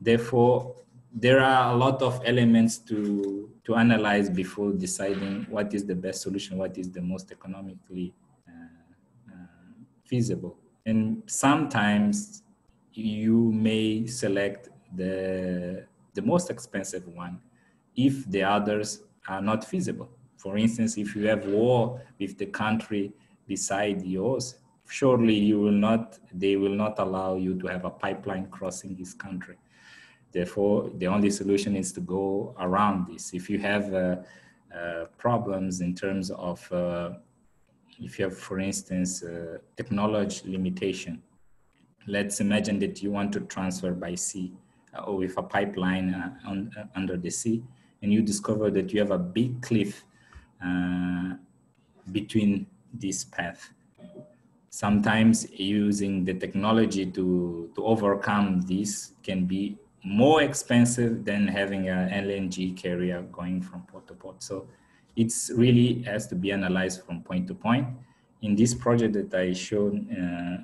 Therefore, there are a lot of elements to, to analyze before deciding what is the best solution, what is the most economically uh, uh, feasible. And sometimes you may select the, the most expensive one if the others are not feasible. For instance, if you have war with the country beside yours, surely you will not, they will not allow you to have a pipeline crossing this country. Therefore, the only solution is to go around this. If you have uh, uh, problems in terms of, uh, if you have, for instance, uh, technology limitation, let's imagine that you want to transfer by sea uh, or with a pipeline uh, on, under the sea, and you discover that you have a big cliff uh, between this path. Sometimes using the technology to, to overcome this can be more expensive than having an LNG carrier going from port to port. So it's really has to be analyzed from point to point. In this project that I showed, uh,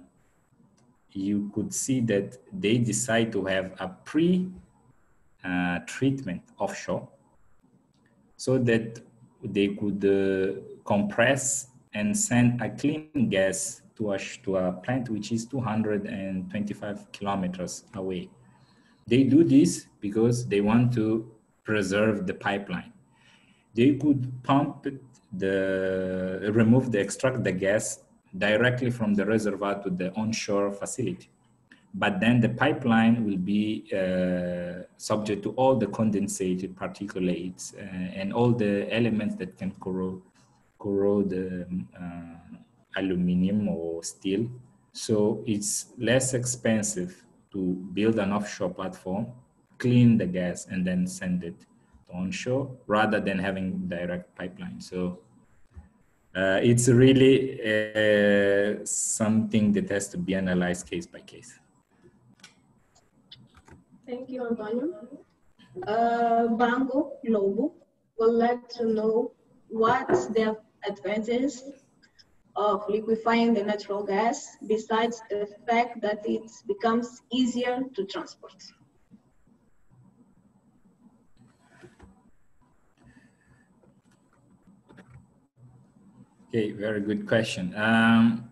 you could see that they decide to have a pre uh, treatment offshore so that they could uh, compress and send a clean gas to a, to a plant which is 225 kilometers away. They do this because they want to preserve the pipeline. They could pump the, remove the, extract the gas directly from the reservoir to the onshore facility but then the pipeline will be uh, subject to all the condensated particulates uh, and all the elements that can corrode, corrode um, uh, aluminum or steel. So it's less expensive to build an offshore platform, clean the gas, and then send it onshore rather than having direct pipeline. So uh, it's really uh, something that has to be analyzed case by case. Thank you, Antonio. Uh, Bango Lobo would like to know what's the advantages of liquefying the natural gas besides the fact that it becomes easier to transport. Okay, very good question. Um,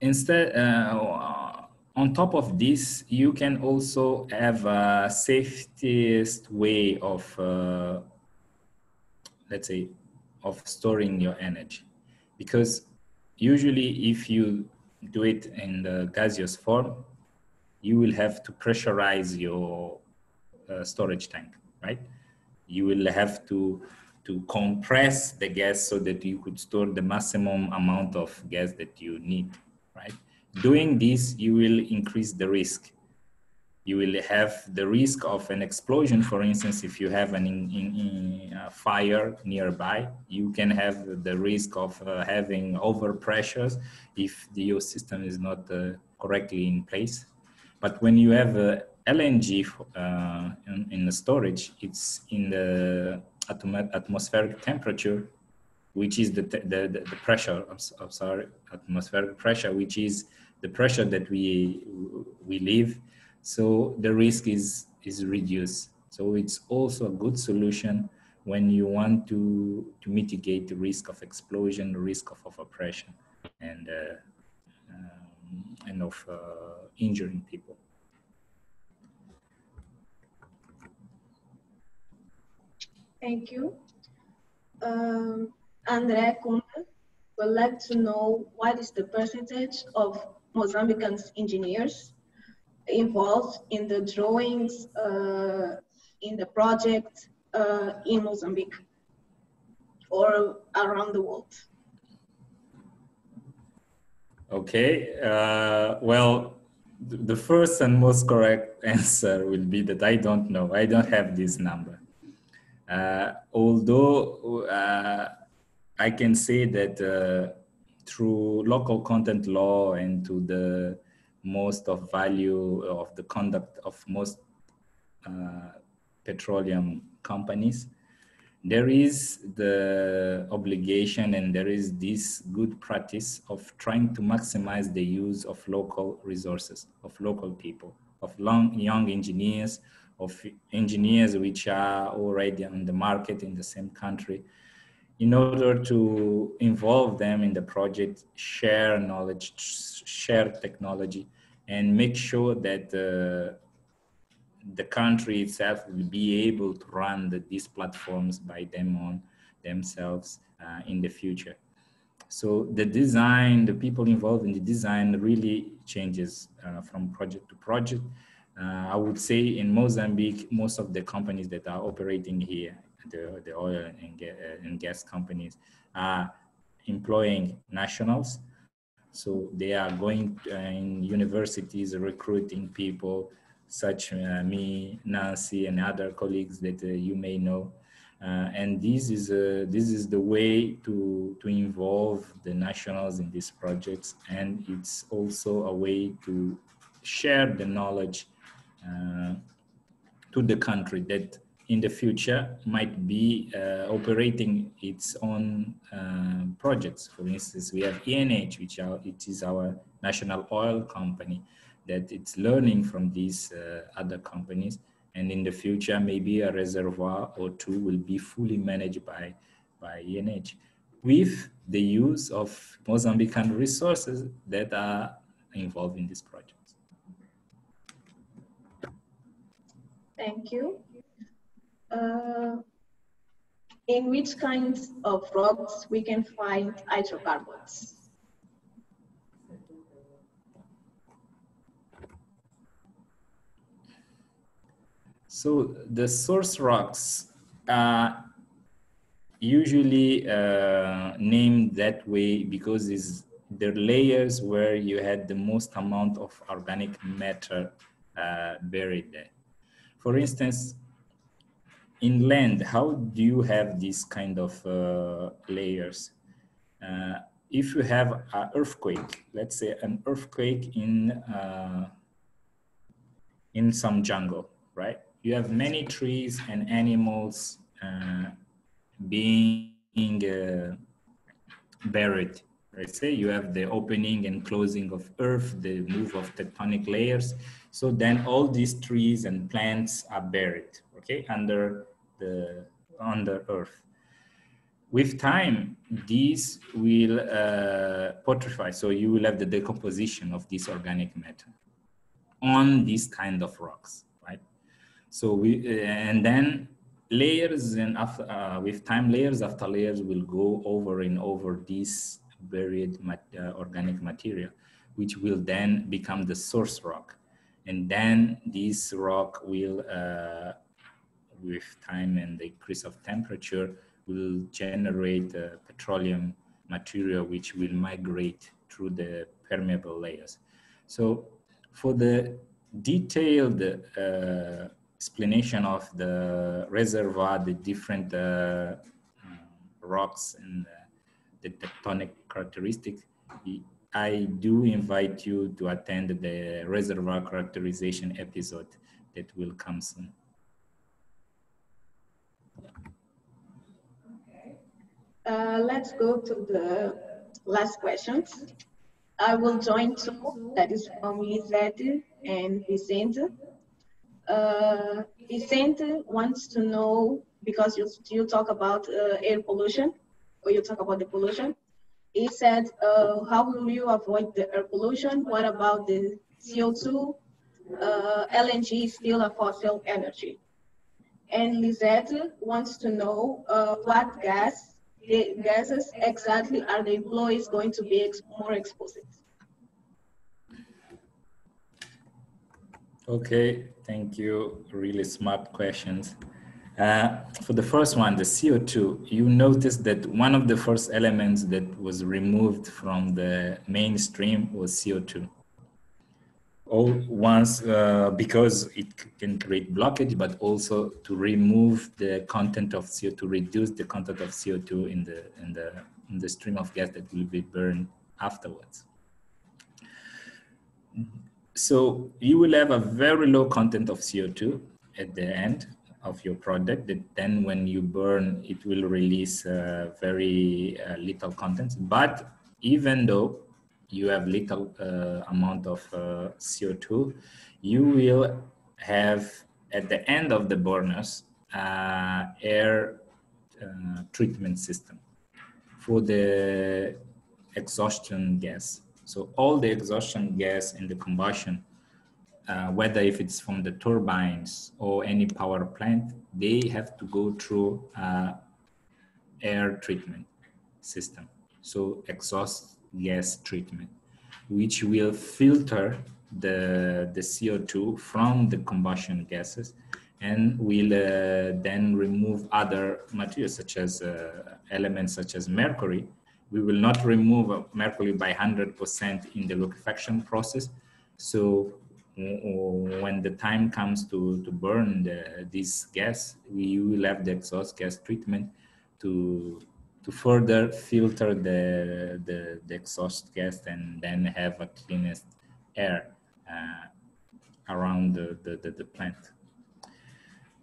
instead, uh, on top of this, you can also have a safest way of, uh, let's say, of storing your energy. Because usually if you do it in the gaseous form, you will have to pressurize your uh, storage tank, right? You will have to, to compress the gas so that you could store the maximum amount of gas that you need, right? Doing this, you will increase the risk. you will have the risk of an explosion. For instance, if you have an in, in, in fire nearby, you can have the risk of uh, having overpressures if your system is not uh, correctly in place. But when you have uh, LNG in, in, the storage, it's in the atmospheric temperature, which is the, the, the, pressure, I'm sorry, atmospheric pressure, which is the pressure that we, we live. So the risk is is reduced. So it's also a good solution when you want to to mitigate the risk of explosion the risk of overpressure and uh, um, and of uh, injuring people thank you um, Andre Kunde would like to know what is the percentage of Mozambican engineers involved in the drawings uh, in the project uh, in Mozambique or around the world? Okay, uh, well, the first and most correct answer will be that I don't know. I don't have this number. Uh, although uh, I can say that uh, through local content law and to the most of value of the conduct of most petroleum companies there is the obligation and there is this good practice of trying to maximize the use of local resources of local people of long, young engineers of engineers which are already on the market in the same country in order to involve them in the project, share knowledge, share technology, and make sure that uh, the country itself will be able to run the, these platforms by them on themselves uh, in the future. So the design, the people involved in the design really changes uh, from project to project. Uh, I would say in Mozambique, most of the companies that are operating here the, the oil and, uh, and gas companies are employing nationals. So they are going uh, in universities recruiting people such uh, me, Nancy, and other colleagues that uh, you may know. Uh, and this is this is the way to to involve the nationals in these projects, and it's also a way to share the knowledge to the country that in the future might be uh, operating its own uh, projects. For instance, we have ENH, which are, it is our national oil company, that it's learning from these uh, other companies. And in the future, maybe a reservoir or two will be fully managed by, by ENH with the use of Mozambican resources that are involved in this project. Thank you uh, in which kinds of rocks we can find hydrocarbons. So the source rocks are usually uh, named that way because it's the layers where you had the most amount of organic matter uh, buried there. For instance, in land, how do you have these kind of uh, layers? Uh, if you have an earthquake, let's say an earthquake in uh, in some jungle, right? You have many trees and animals uh, being uh, buried. Let's say you have the opening and closing of earth, the move of tectonic layers. So then all these trees and plants are buried, okay, under the under earth. With time, these will uh, putrefy. So you will have the decomposition of this organic matter on these kind of rocks, right? So we, uh, and then layers and after, uh, with time, layers after layers will go over and over this buried mat uh, organic material, which will then become the source rock. And then this rock will uh, with time and the increase of temperature will generate uh, petroleum material which will migrate through the permeable layers. So for the detailed uh, explanation of the reservoir, the different uh, rocks and the tectonic characteristics, I do invite you to attend the reservoir characterization episode that will come soon. Uh, let's go to the last questions. I will join two, that is from Lisette and Vicente. Uh, Vicente wants to know, because you, you talk about uh, air pollution, or you talk about the pollution, he said, uh, how will you avoid the air pollution? What about the CO2? Uh, LNG is still a fossil energy. And Lisette wants to know uh, what gas gases exactly are the employees going to be ex more exposed? Okay, thank you. Really smart questions. Uh, for the first one, the CO2, you notice that one of the first elements that was removed from the mainstream was CO2 all once uh, because it can create blockage, but also to remove the content of CO2, reduce the content of CO2 in the in the in the stream of gas that will be burned afterwards. So you will have a very low content of CO2 at the end of your product that then when you burn, it will release uh, very uh, little content. But even though you have little uh, amount of uh, CO2, you will have at the end of the burners uh, air uh, treatment system for the exhaustion gas. So all the exhaustion gas in the combustion, uh, whether if it's from the turbines or any power plant, they have to go through uh, air treatment system. So exhaust gas treatment, which will filter the, the CO2 from the combustion gases and will uh, then remove other materials such as uh, elements such as mercury. We will not remove mercury by 100% in the liquefaction process. So when the time comes to, to burn the, this gas, we will have the exhaust gas treatment to to further filter the, the, the, exhaust gas and then have a cleanest air uh, around the, the, the plant.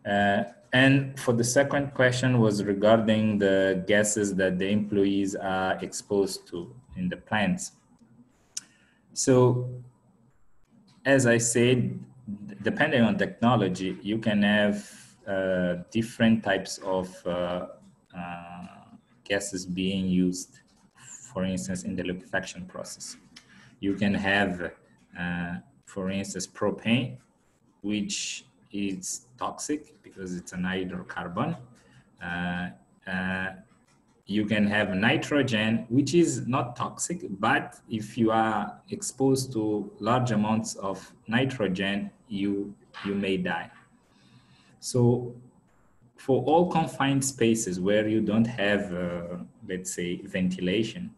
Uh, and for the second question was regarding the gases that the employees are exposed to in the plants. So as I said, depending on technology, you can have uh, different types of uh, uh, gases being used, for instance, in the liquefaction process. You can have, uh, for instance, propane, which is toxic because it's an hydrocarbon. You can have nitrogen, which is not toxic, but if you are exposed to large amounts of nitrogen, you you may die. So for all confined spaces where you don't have, uh, let's say, ventilation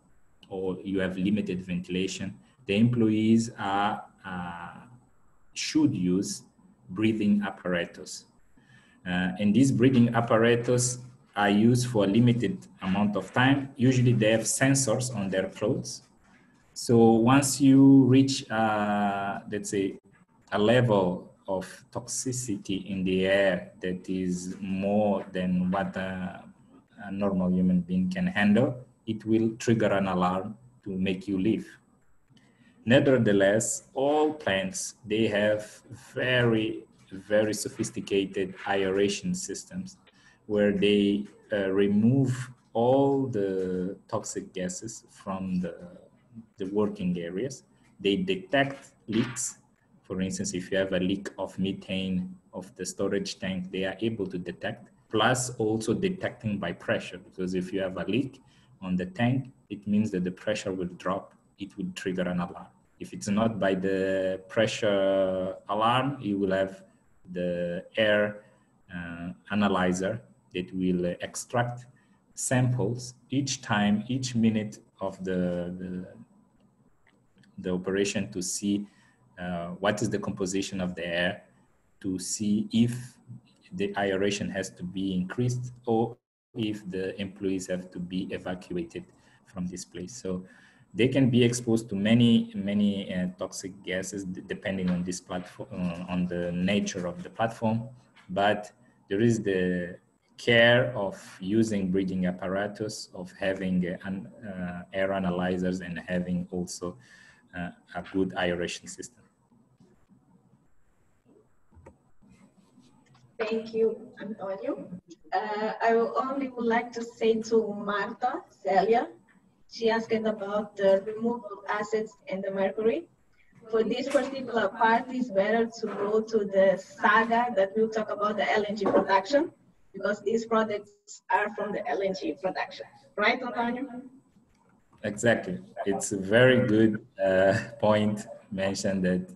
or you have limited ventilation, the employees are, uh, should use breathing apparatus. Uh, and these breathing apparatus are used for a limited amount of time. Usually they have sensors on their clothes. So once you reach, uh, let's say, a level of toxicity in the air that is more than what a, a normal human being can handle, it will trigger an alarm to make you leave. Nevertheless, all plants, they have very, very sophisticated aeration systems where they uh, remove all the toxic gases from the, the working areas. They detect leaks for instance, if you have a leak of methane of the storage tank, they are able to detect, plus also detecting by pressure, because if you have a leak on the tank, it means that the pressure will drop, it will trigger an alarm. If it's not by the pressure alarm, you will have the air uh, analyzer that will uh, extract samples each time, each minute of the, the, the operation to see uh, what is the composition of the air to see if the aeration has to be increased or if the employees have to be evacuated from this place. So they can be exposed to many, many uh, toxic gases depending on this platform, uh, on the nature of the platform. But there is the care of using breathing apparatus, of having an, uh, air analyzers and having also uh, a good aeration system. Thank you, Antonio. Uh, I will only would like to say to Marta Celia, she asked about the removal of acids in the mercury. For this particular part, it's better to go to the saga that will talk about the LNG production because these products are from the LNG production. Right, Antonio? Exactly. It's a very good uh, point mentioned that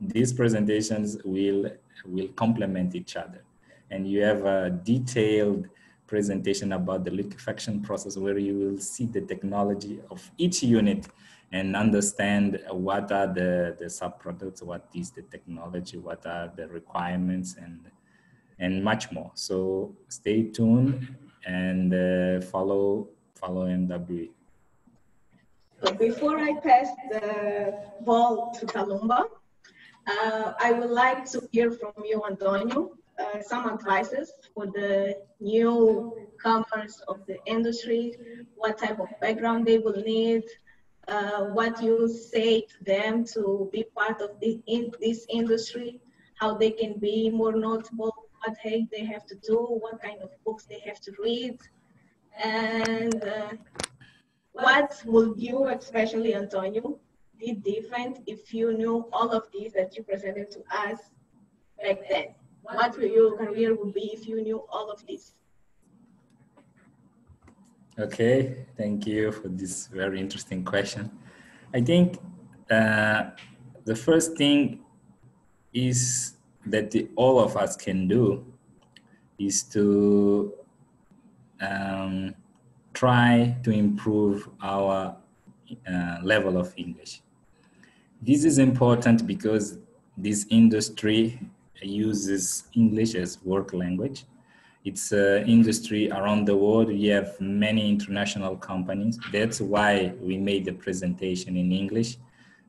these presentations will will complement each other. And you have a detailed presentation about the liquefaction process where you will see the technology of each unit and understand what are the, the subproducts, what is the technology, what are the requirements and, and much more. So stay tuned and uh, follow, follow MWE. Before I pass the ball to Kalumba, uh, I would like to hear from you, Antonio, uh, some advices for the newcomers of the industry, what type of background they will need, uh, what you say to them to be part of in this industry, how they can be more notable, what hey, they have to do, what kind of books they have to read, and uh, what would you, especially Antonio, be different if you knew all of these that you presented to us back then? What your career would be if you knew all of this? Okay, thank you for this very interesting question. I think uh, the first thing is that the, all of us can do is to um, try to improve our uh, level of English. This is important because this industry uses English as work language. It's an industry around the world. We have many international companies. That's why we made the presentation in English,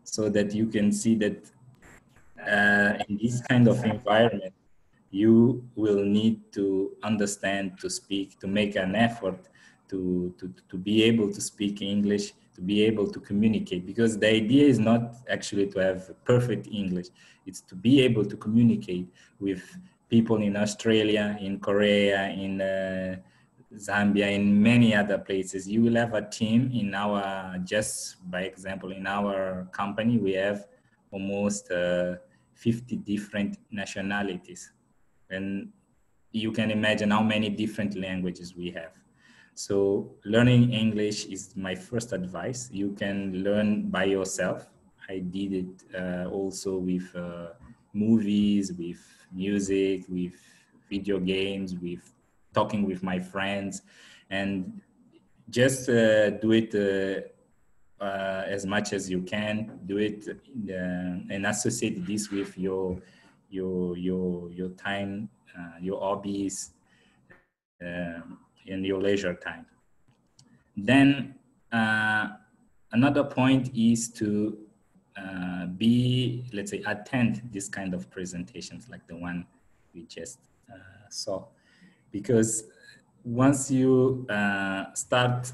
so that you can see that uh, in this kind of environment, you will need to understand, to speak, to make an effort to, to, to be able to speak English to be able to communicate because the idea is not actually to have perfect English. It's to be able to communicate with people in Australia, in Korea, in uh, Zambia, in many other places. You will have a team in our, just by example, in our company, we have almost uh, 50 different nationalities. And you can imagine how many different languages we have. So learning English is my first advice. You can learn by yourself. I did it uh, also with uh, movies, with music, with video games, with talking with my friends, and just uh, do it uh, uh, as much as you can. Do it uh, and associate this with your your your your time, your hobbies. Um, in your leisure time. Then uh, another point is to uh, be, let's say, attend this kind of presentations like the one we just uh, saw. Because once you uh, start,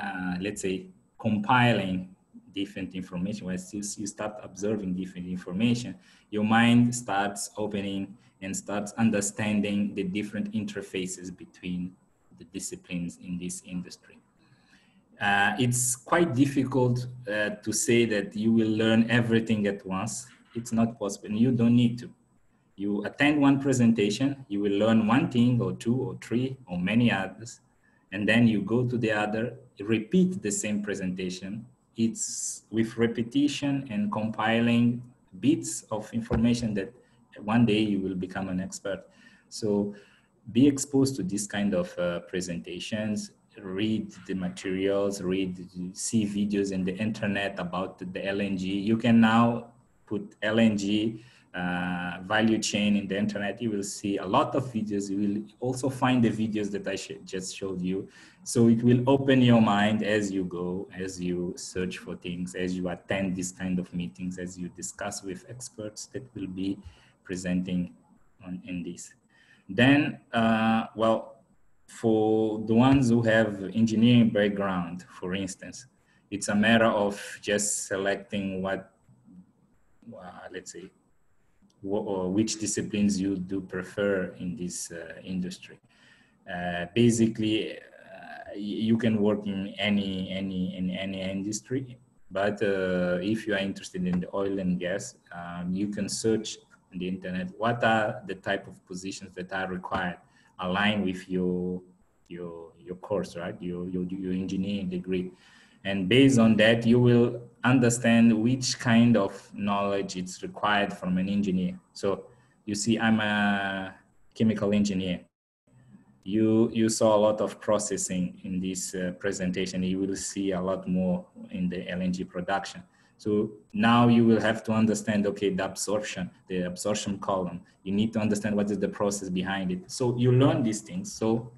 uh, let's say, compiling different information, once you, you start observing different information, your mind starts opening and starts understanding the different interfaces between the disciplines in this industry. Uh, it's quite difficult uh, to say that you will learn everything at once. It's not possible, and you don't need to. You attend one presentation, you will learn one thing or two or three or many others, and then you go to the other, repeat the same presentation. It's with repetition and compiling bits of information that one day you will become an expert. So be exposed to this kind of uh, presentations, read the materials, read, see videos in the internet about the LNG. You can now put LNG uh, value chain in the internet, you will see a lot of videos. You will also find the videos that I sh- just showed you. So it will open your mind as you go, as you search for things, as you attend these kind of meetings, as you discuss with experts that will be presenting on, in this. Then, uh, well, for the ones who have engineering background, for instance, it's a matter of just selecting what, uh, let's say, which disciplines you do prefer in this uh, industry. Uh, basically, uh, you can work in any any in any industry, but if you are interested in the oil and gas, um, you can search on the internet what are the type of positions that are required, align with your your your course, right? Your your, your engineering degree and based on that you will understand which kind of knowledge it's required from an engineer. So you see i'm a chemical engineer. You you saw a lot of processing in this uh, presentation. You will see a lot more in the lng production. So now you will have to understand okay the absorption the absorption column. You need to understand what is the process behind it. So you learn these things. So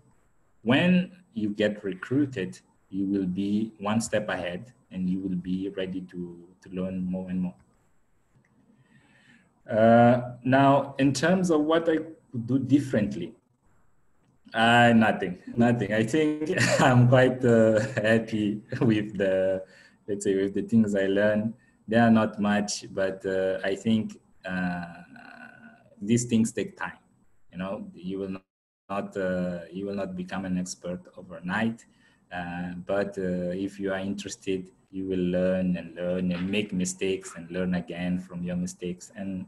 when you get recruited you will be one step ahead and you will be ready to, to learn more and more. Uh, now, in terms of what I could do differently, uh, nothing, nothing. I think I'm quite uh, happy with the, let's say, with the things I learned. They are not much, but uh, I think uh, these things take time. You know, you will not, uh, you will not become an expert overnight. Uh, but if you are interested, you will learn and learn and make mistakes and learn again from your mistakes and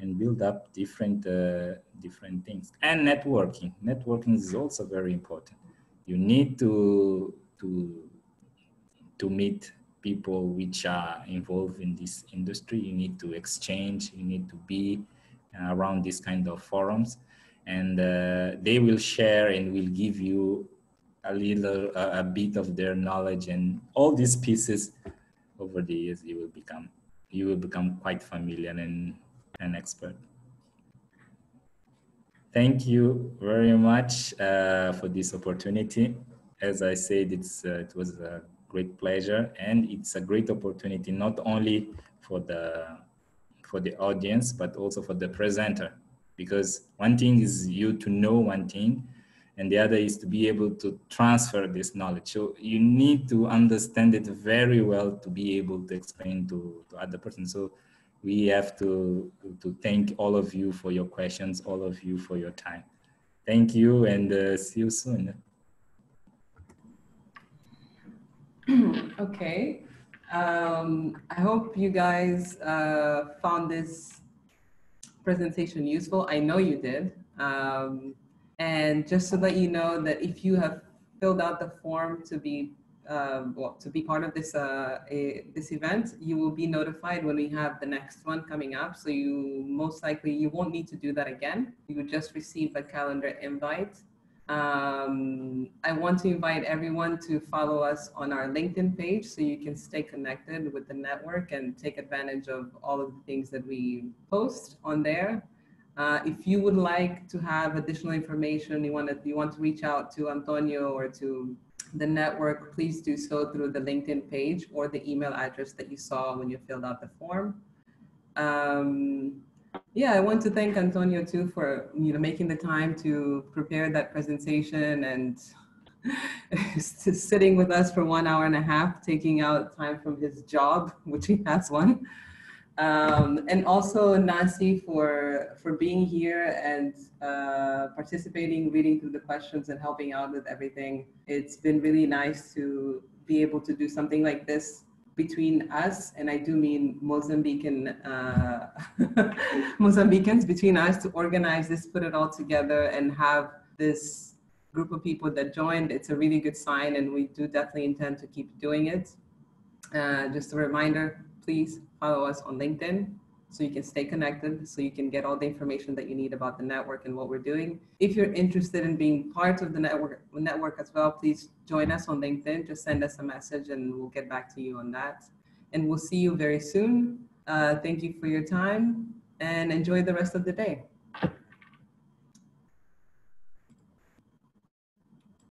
and build up different uh, different things. And networking, networking is also very important. You need to to to meet people which are involved in this industry. You need to exchange. You need to be around these kind of forums, and uh, they will share and will give you a little a, bit of their knowledge and all these pieces over the years you will become you will become quite familiar and an expert. Thank you very much uh, for this opportunity. As i said it's uh, it was a great pleasure and it's a great opportunity not only for the for the audience but also for the presenter. Because one thing is you to know one thing and the other is to be able to transfer this knowledge. So you need to understand it very well to be able to explain to, to other persons. So we have to, to thank all of you for your questions, all of you for your time. Thank you and uh, see you soon. okay. Um, I hope you guys uh, found this presentation useful. I know you did. Um, and just to let you know that if you have filled out the form to be um, well, to be part of this uh, a, this event, you will be notified when we have the next one coming up. So you most likely you won't need to do that again. You just receive a calendar invite. Um, I want to invite everyone to follow us on our LinkedIn page so you can stay connected with the network and take advantage of all of the things that we post on there. Uh, if you would like to have additional information, you want to you want to reach out to Antonio or to the network, please do so through the LinkedIn page or the email address that you saw when you filled out the form. Um, yeah, I want to thank Antonio too for you know making the time to prepare that presentation and sitting with us for one hour and a half, taking out time from his job, which he has one. Um, and also Nancy for for being here and uh, participating, reading through the questions and helping out with everything. It's been really nice to be able to do something like this between us, and I do mean Mozambican uh, Mozambicans between us to organize this, put it all together, and have this group of people that joined. It's a really good sign, and we do definitely intend to keep doing it. Uh, just a reminder, please follow us on LinkedIn so you can stay connected, so you can get all the information that you need about the network and what we're doing. If you're interested in being part of the network, network as well, please join us on LinkedIn. Just send us a message and we'll get back to you on that. And we'll see you very soon. Uh, thank you for your time and enjoy the rest of the day.